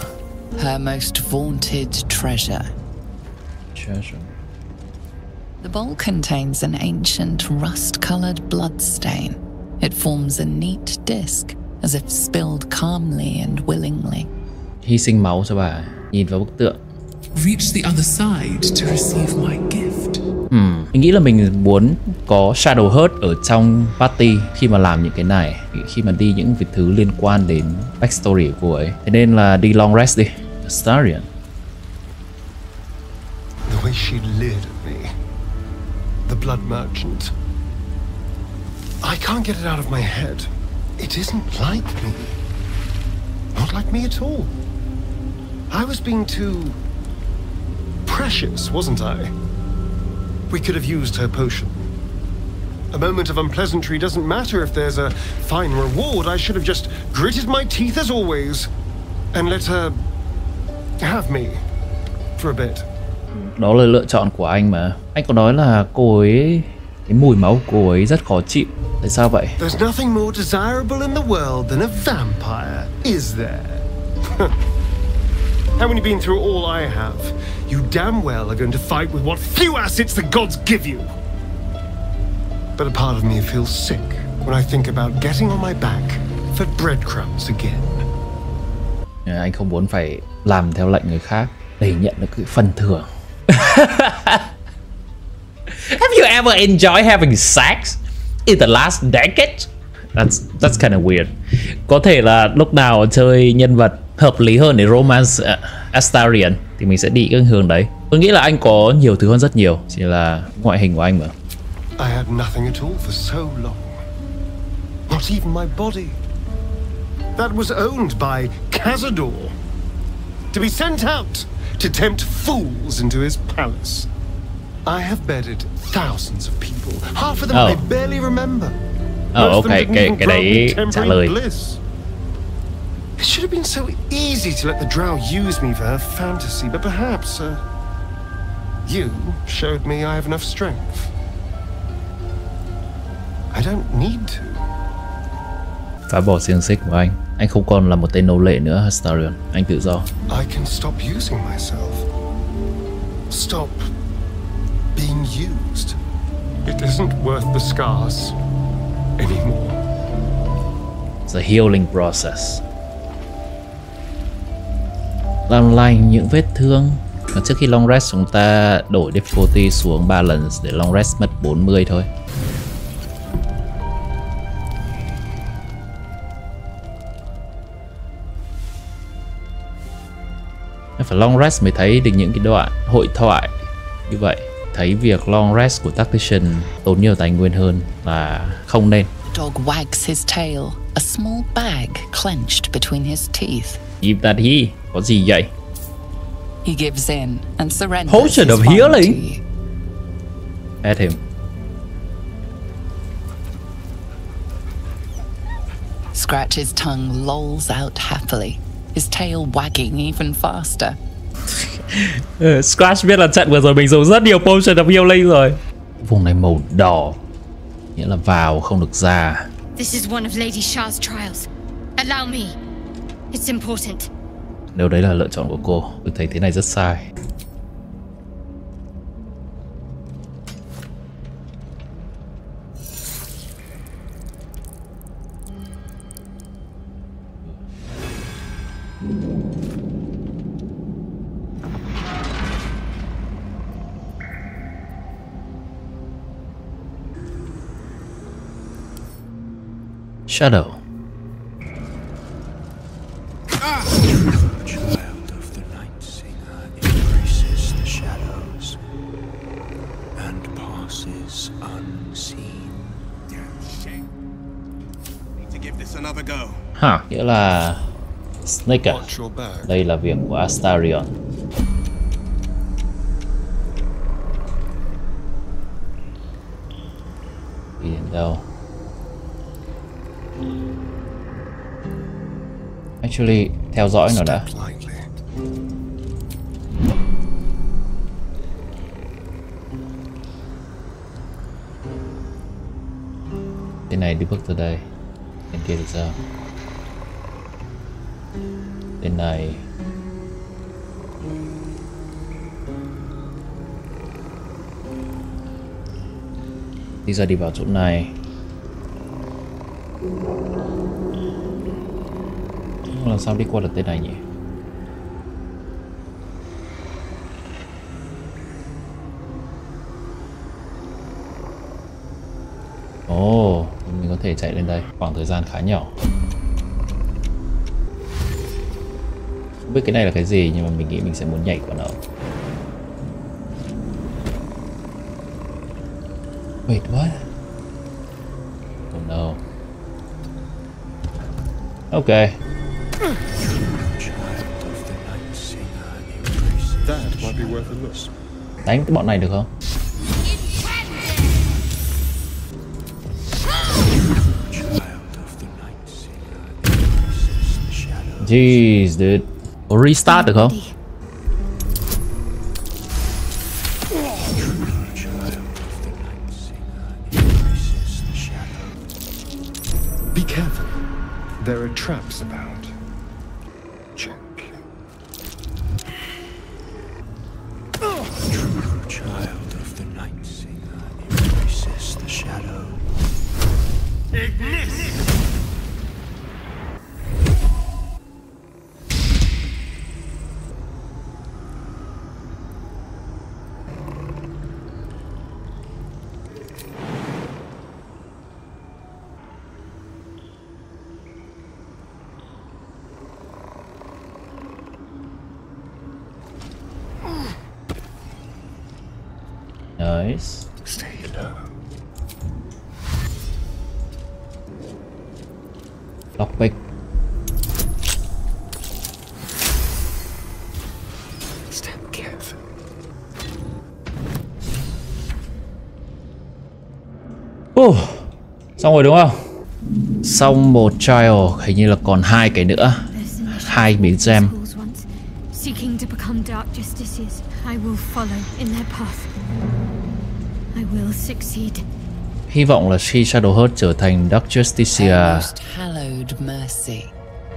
Her most vaunted treasure. Treasure. The bowl contains an ancient rust colored bloodstain. It forms a neat disc, as if spilled calmly and willingly. hy sinh máu cho bà nhìn vào bức tượng Reach the other side to receive my gift. Hmm, mình nghĩ là mình muốn có Shadow Heart ở trong party khi mà làm những cái này khi mà đi những việc thứ liên quan đến backstory của cô ấy thế nên là đi long rest đi Astarion The way she me. The blood merchant. I can't get it out of my head. It isn't like me. Not like me at all. I was being too precious, wasn't I? We could have used her potion. A moment of unpleasantry doesn't matter if there's a fine reward. I should have just gritted my teeth as always and let her have me for a bit. Đó là lựa chọn của anh mà anh có nói là cô ấy cái mùi máu của cô ấy rất khó chịu tại sao vậy There's nothing more desirable in the world than a vampire, is there? when you've been through all I have, you damn well are going to fight with what few assets the gods give you. But a part of me feels sick when I think about getting on my back for breadcrumbs again. Anh không muốn phải làm theo lệnh người khác để nhận được cái phần thưởng Have you ever enjoyed having sex in the last decade? That's that's kind of weird. Có thể là lúc nào chơi nhân vật hợp lý hơn để romance uh, Astarian thì mình sẽ đi cái hướng đấy. Tôi nghĩ là anh có nhiều thứ hơn rất nhiều Chỉ là ngoại hình của anh mà I had nothing at all for so long. Not even my body. That was owned by Cazador. To be sent out to tempt fools into his palace. I have bedded thousands of people. Half of them Oh. I barely remember. Oh, Most of them okay, cái- cái đấy trả lời. bliss. It should have been so easy to let the drow use me for her fantasy, but perhaps uh, you showed me I have enough strength. I don't need to. Phá bỏ xiềng xích của anh Anh không còn là một tên nô lệ nữa Astarion Anh tự do I can stop using myself. Stop being used. It isn't worth the scars anymore. The healing process Làm lành những vết thương Và trước khi long rest chúng ta đổi difficulty xuống balance Để long rest mất 40 thôi Phải long rest mới thấy được những cái đoạn hội thoại như vậy Thấy việc long rest của tactician tốn nhiều tài nguyên hơn là không nên Dog wags his tail, a small bag clenched between his teeth. Im ta đi, có gì vậy? He gives in and surrenders healing? to you. Add him. Scratch's tongue lolls out happily, his tail wagging even faster. Ừ, Scratch biết là trận vừa rồi mình dùng rất nhiều potion of healing rồi. Vùng này màu đỏ, nghĩa là vào không được ra. This is one of Lady Shah's trials. Allow me. It's important. Nếu đấy là lựa chọn của cô, tôi thấy thế này rất sai. Another go. Ha, nghĩa là Snake à? Watch your back. Đây là việc của Astarion. Đi đến đâu? Actually, theo dõi nó đã. Tên này đi bước từ đây. Tên kia thì sao? Tên này đi ra đi vào chỗ này làm sao đi qua được tên này nhỉ ồ oh, mình có thể chạy lên đây khoảng thời gian khá nhỏ không biết cái này là cái gì nhưng mà mình nghĩ mình sẽ muốn nhảy qua nó Wait, what? Oh no. Okay. Đánh cái bọn này được không? Jeez, dude. Có restart được không? Be careful. There are traps about. Rồi đúng không? Xong một trial, hình như là còn hai cái nữa. Hai miếng gem. Seeking to become dark justices. I will follow in their path. I will succeed. Hy vọng là khi Shadowheart trở thành Dark Justicia Most hallowed mercy.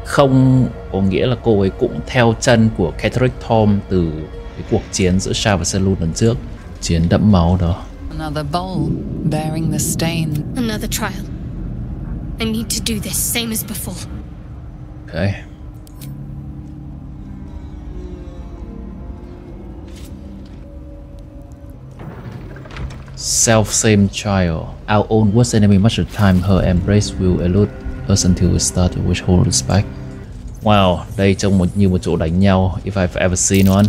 không có nghĩa là cô ấy cũng theo chân của Catherick Tom từ cái cuộc chiến giữa Sha và Selûne lần trước. Chiến đẫm máu đó. Another bowl bearing the stain. Another trial. I need to do this same as before. Okay. Self-same child. Our own worst enemy much of the time her embrace will elude us until we start to wish hold us back. Wow, đây trông một như một chỗ đánh nhau if I've ever seen one.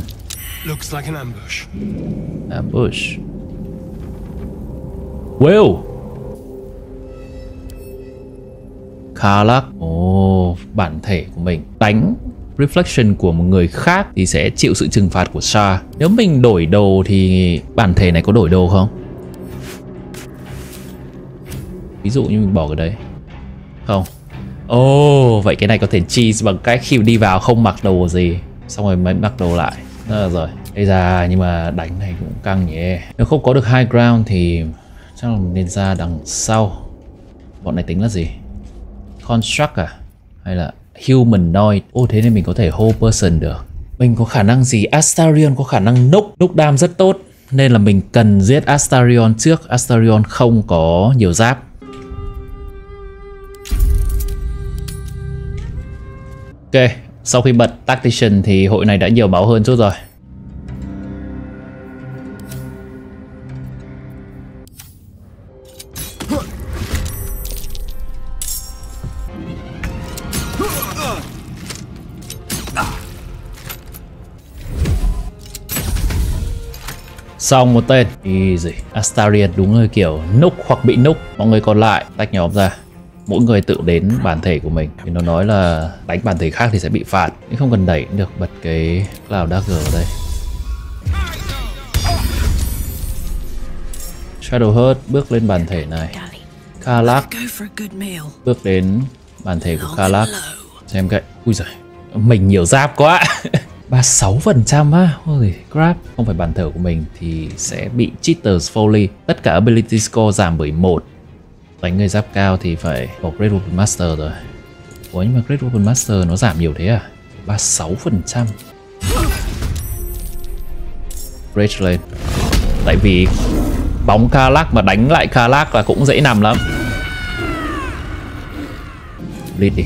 Looks like an ambush. Ambush. Will. Karlak. Ồ, bản thể của mình đánh reflection của một người khác thì sẽ chịu sự trừng phạt của Sha. Nếu mình đổi đồ thì bản thể này có đổi đồ không? Ví dụ như mình bỏ cái đấy. Không. Ồ, oh, vậy cái này có thể cheese bằng cách khi đi vào không mặc đồ gì, xong rồi mới mặc đồ lại. Đó rồi. Đây ra nhưng mà đánh này cũng căng nhỉ. Nếu không có được high ground thì chắc là mình nên ra đằng sau. Bọn này tính là gì? Construct à? Hay là humanoid? Ô thế nên mình có thể whole person được. Mình có khả năng gì? Astarion có khả năng núc, núc đam rất tốt. Nên là mình cần giết Astarion trước. Astarion không có nhiều giáp. Ok, sau khi bật Tactician thì hội này đã nhiều máu hơn chút rồi. Xong một tên Easy Astarion đúng là kiểu núc hoặc bị núc. Mọi người còn lại tách nhóm ra. Mỗi người tự đến bản thể của mình. Thì nó nói là đánh bản thể khác thì sẽ bị phạt. Nhưng không cần đẩy được Bật cái Cloud Dagger ở đây. Shadowheart bước lên bản thể này. Meal. bước đến bản thể của Karlak Xem cái Ui giời Mình nhiều giáp quá 36% á. Ôi crap. Không phải bàn thờ của mình thì sẽ bị Cheater's Folly Tất cả ability score giảm bởi 1 Đánh người giáp cao thì phải có Great Weapon Master rồi. Ủa, nhưng mà Great Weapon Master nó giảm nhiều thế à? 36% Rage lên Tại vì bóng Karlak mà đánh lại Karlak là cũng dễ nằm lắm. Bleed đi.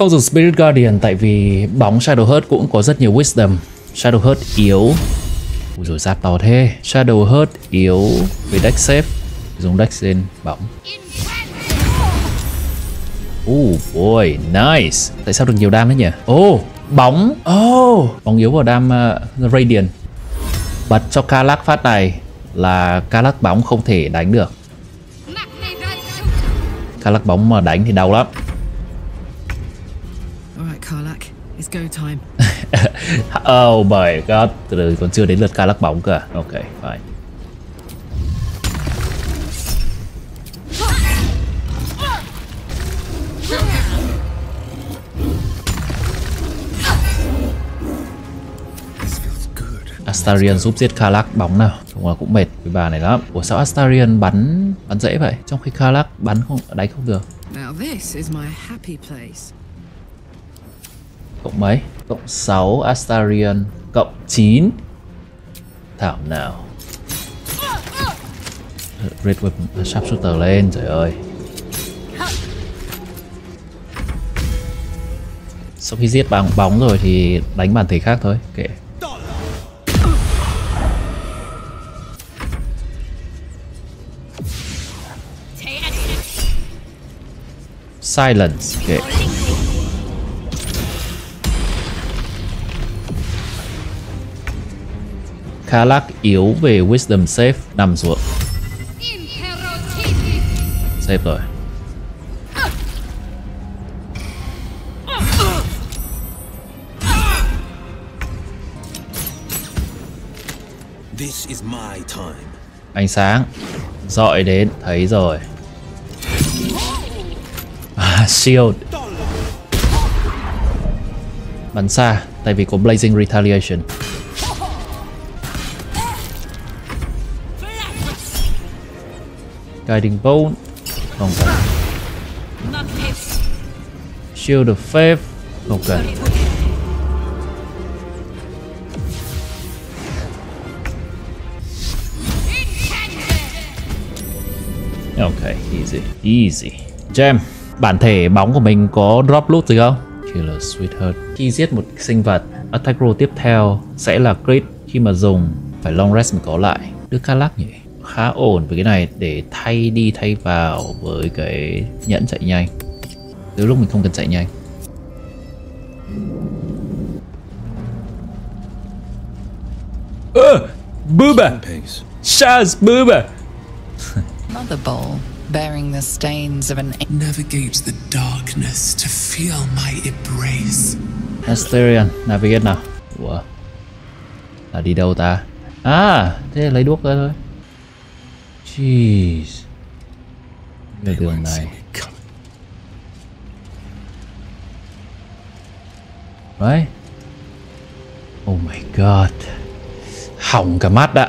Không dùng Spirit Guardian tại vì bóng Shadowheart cũng có rất nhiều Wisdom. Shadowheart yếu. Ui rồi giáp to thế. Shadowheart yếu. Về deck save. Dùng deck lên bóng. Oh boy, nice. Tại sao được nhiều đam thế nhỉ? Oh, bóng. Oh, bóng yếu vào đam uh, Radiant. Bật cho Kalak phát này Là Kalak bóng không thể đánh được. Kalak bóng mà đánh thì đau lắm. Karlak, it's go time. oh my god. Từ từ còn chưa đến lượt lắc bóng à? Ok, fine. Astarion giúp giết Karlak bóng nào? Đúng là cũng mệt với bà này lắm. Ủa sao Astarion bắn bắn dễ vậy? Trong khi Karlak bắn không đánh không được. Now this is my happy place. Cộng mấy? Cộng 6 Astarion. Cộng 9 Thảo nào. Red Weapon à, Sharpshooter lên, trời ơi. Sau khi giết bằng bóng rồi thì đánh bản thể khác thôi, Kệ. Silence, Kệ. okay. Kalak yếu về Wisdom save nằm xuống. Save rồi. This is my time. Ánh sáng. Dọi đến Thấy rồi. À, Shield. Bắn xa Tại vì có Blazing Retaliation Guiding Bolt. Không cần. Shield of Faith. Không cần. Ok, easy, easy. Gem, bản thể bóng của mình có drop loot gì không? Killer Sweetheart Khi giết một sinh vật, attack roll tiếp theo sẽ là crit. Khi mà dùng, phải long rest mới có lại. Được khá lắc nhỉ? Khá ổn với cái này để thay đi thay vào với cái nhẫn chạy nhanh Từ lúc mình không cần chạy nhanh Ơ! Booba! Shaz Booba! Mother Bowl, bearing the stains of an Navigate the darkness to feel my embrace. Asterion, navigate nào Ủa Là đi đâu ta À thế là lấy đuốc ra thôi Jeez. Cái đường này Right? Oh my god. Hỏng cả mắt ạ.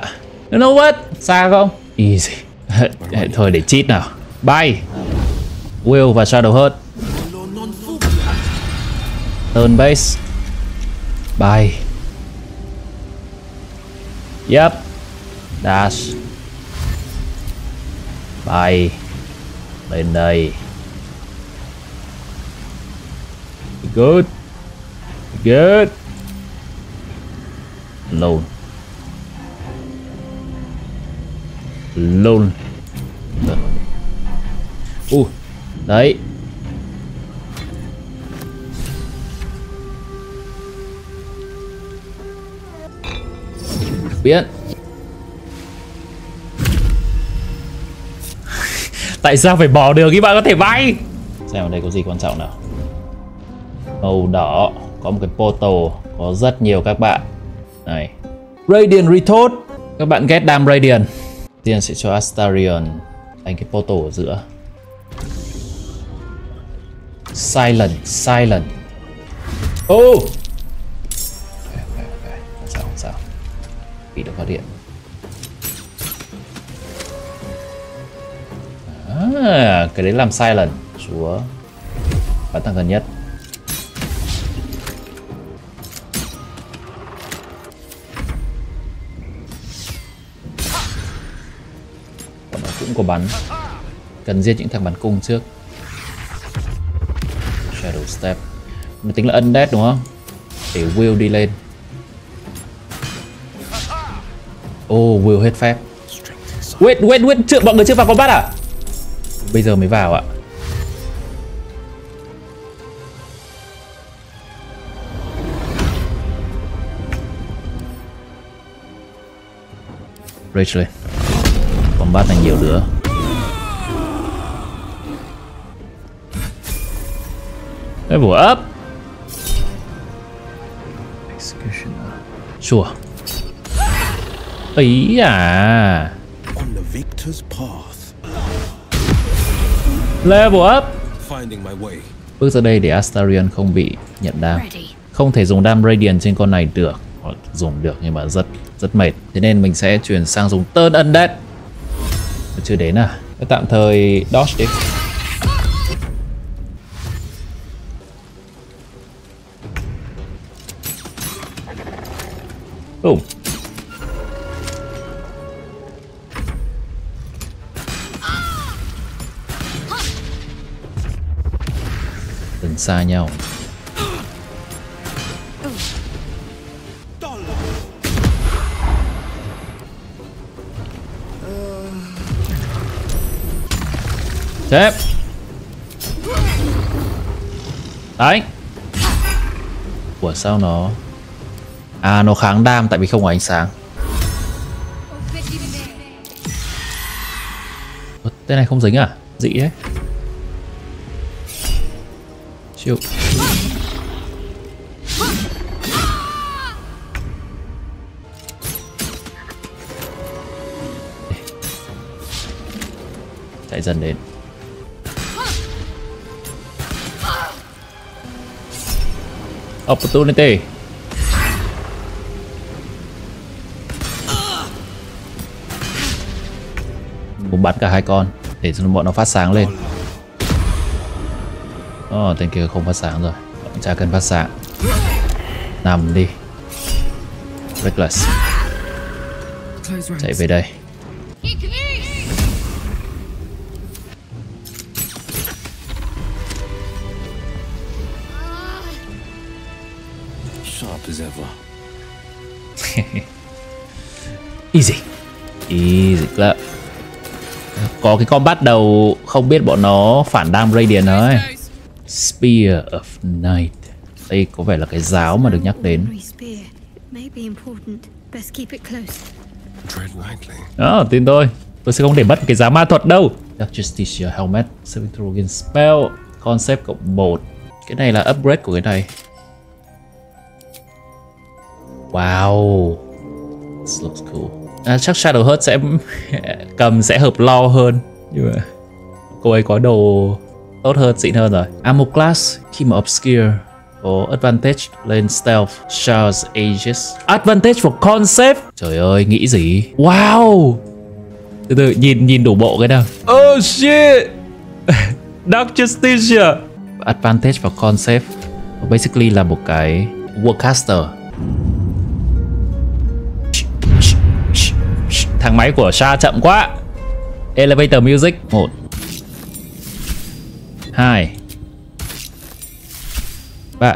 You know what? Xa không? Easy. Thôi để cheat nào. Bay Will và Shadow Heart. Turn base. Bay Yep Dash Bay Lên đây. Good. Good. Lồn Lồn U. Đấy. Biết. Tại sao phải bỏ đường khi bạn có thể bay. Xem ở đây có gì quan trọng nào. Màu đỏ Có một cái portal Có rất nhiều các bạn. Này. Radiant Retort. Các bạn get Dam Radiant. Tiên sẽ cho Astarion Đánh cái portal ở giữa. Silent Silent. Oh okay, okay, okay. Không sao không sao. Bị được phát điện À, cái đấy làm sai lần, Chúa. Bắn thằng gần nhất. Bọn nó cũng có bắn. Cần giết những thằng bắn cung trước. Shadow Step. Nó tính là undead đúng không? Để Will đi lên. Oh, Will hết phép. Wait, wait, wait, chưa, mọi người chưa vào combat à? Bây giờ mới vào ạ. Rage lên Combat là nhiều nữa Level up Executioner. Sure Ý à. On the victor's path. Level up. Finding my way. Bước ra đây để Astarion không bị nhận đam. Không thể dùng đam Radiant trên con này được Hoặc dùng được nhưng mà rất rất mệt. Thế nên mình sẽ chuyển sang dùng Turn Undead. Chưa đến à? Tạm thời Dodge đi. Boom xa nhau. Chết Đấy. Ủa sao nó À nó kháng đam tại vì không có ánh sáng. Ủa, Tên này không dính à? Dị đấy Chịu. Chạy dần đến. Opportunity. Bắn cả hai con để cho bọn nó phát sáng lên. Ồ, oh, tên kia không phát sáng rồi. Chả cần phát sáng. Nằm đi. Reckless. Chạy về đây. Easy. Easy club. Có cái con bắt đầu không biết bọn nó phản đam Radiant thôi. Spear of Night. Đây có vẻ là cái giáo mà được nhắc đến. Đó, tin tôi. Tôi sẽ không để mất cái giá ma thuật đâu. Dark Justicia Helmet, Saving throw against spell, Concept cộng 1. Cái này là upgrade của cái này. Wow. This looks cool. À, chắc Shadow Heart sẽ cầm sẽ hợp lo hơn. Nhưng mà cô ấy có đồ tốt hơn, xịn hơn rồi. Ammo class, khi mà obscure có advantage lên stealth, Charles Aegis. Advantage for concept. Trời ơi, nghĩ gì? Wow. Từ từ nhìn nhìn đủ bộ cái nào. Oh shit. Dark Justicia. Advantage for concept. Basically là một cái Warcaster. Thang máy của Sha chậm quá. Elevator music 1 2 3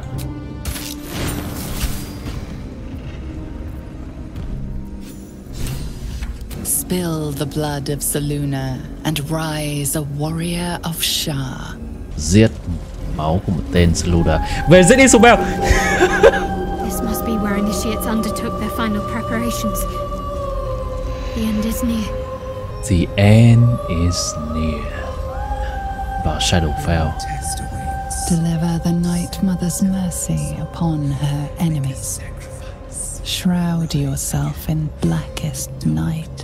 Spill the blood of Saluna and rise a warrior of Shah. Giết máu của một tên Saluda. Về giết đi Subel. This must be where initiates undertook their final preparations. The end is near. The end is near. Vào Shadowfell. Deliver the Night Mother's mercy upon her enemies. Shroud yourself in blackest night.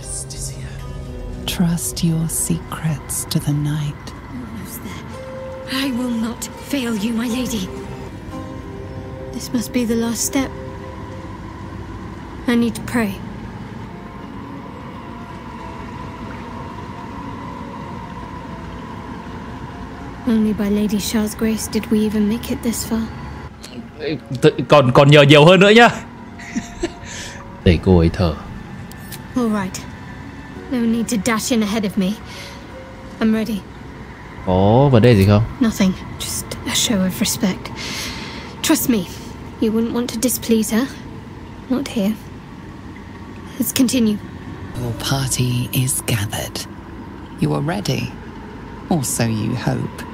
Trust your secrets to the night. I will not fail you, my lady. This must be the last step. I need to pray. Only by Lady Shah's grace did we even make it this far. Còn còn nhờ nhiều hơn nữa nhá. Để cô ấy thở. All right. No need to dash in ahead of me. I'm ready. Có vấn đề gì không? Nothing. Just a show of respect. Trust me, you wouldn't want to displease her. Not here. Let's continue. Your party is gathered. You are ready. Or so you hope.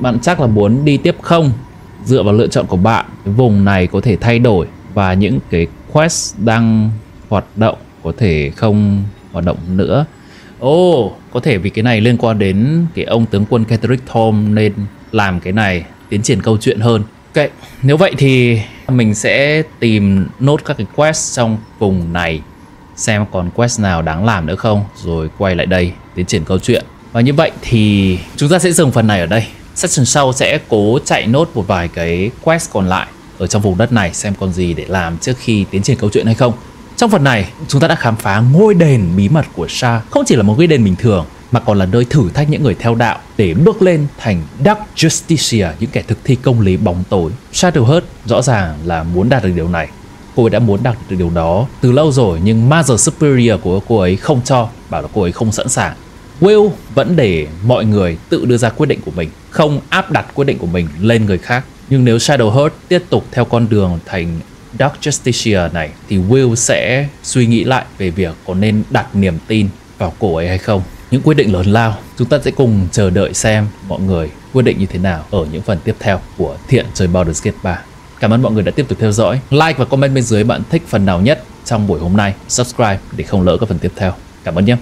Bạn chắc là muốn đi tiếp không? Dựa vào lựa chọn của bạn, cái vùng này có thể thay đổi và những cái quest đang hoạt động có thể không hoạt động nữa. Ồ, oh, có thể vì cái này liên quan đến cái ông tướng quân Catherick Thom nên làm cái này tiến triển câu chuyện hơn. Ok, nếu vậy thì mình sẽ tìm nốt các cái quest trong vùng này xem còn quest nào đáng làm nữa không rồi quay lại đây tiến triển câu chuyện. Và như vậy thì chúng ta sẽ dừng phần này ở đây. Section sau sẽ cố chạy nốt một vài cái quest còn lại ở trong vùng đất này xem còn gì để làm trước khi tiến triển câu chuyện hay không. Trong phần này, chúng ta đã khám phá ngôi đền bí mật của Sha không chỉ là một ngôi đền bình thường mà còn là nơi thử thách những người theo đạo để bước lên thành Dark Justicia, những kẻ thực thi công lý bóng tối. Shadowheart rõ ràng là muốn đạt được điều này. Cô ấy đã muốn đạt được điều đó từ lâu rồi nhưng Mother Superior của cô ấy không cho, bảo là cô ấy không sẵn sàng. Will vẫn để mọi người tự đưa ra quyết định của mình, không áp đặt quyết định của mình lên người khác. Nhưng nếu Shadowheart tiếp tục theo con đường thành Dark Justicia này thì Will sẽ suy nghĩ lại về việc có nên đặt niềm tin vào cổ ấy hay không. Những quyết định lớn lao, chúng ta sẽ cùng chờ đợi xem mọi người quyết định như thế nào ở những phần tiếp theo của Thiện chơi Baldur's Gate 3. Cảm ơn mọi người đã tiếp tục theo dõi. Like và comment bên dưới bạn thích phần nào nhất trong buổi hôm nay. Subscribe để không lỡ các phần tiếp theo. Cảm ơn nhé.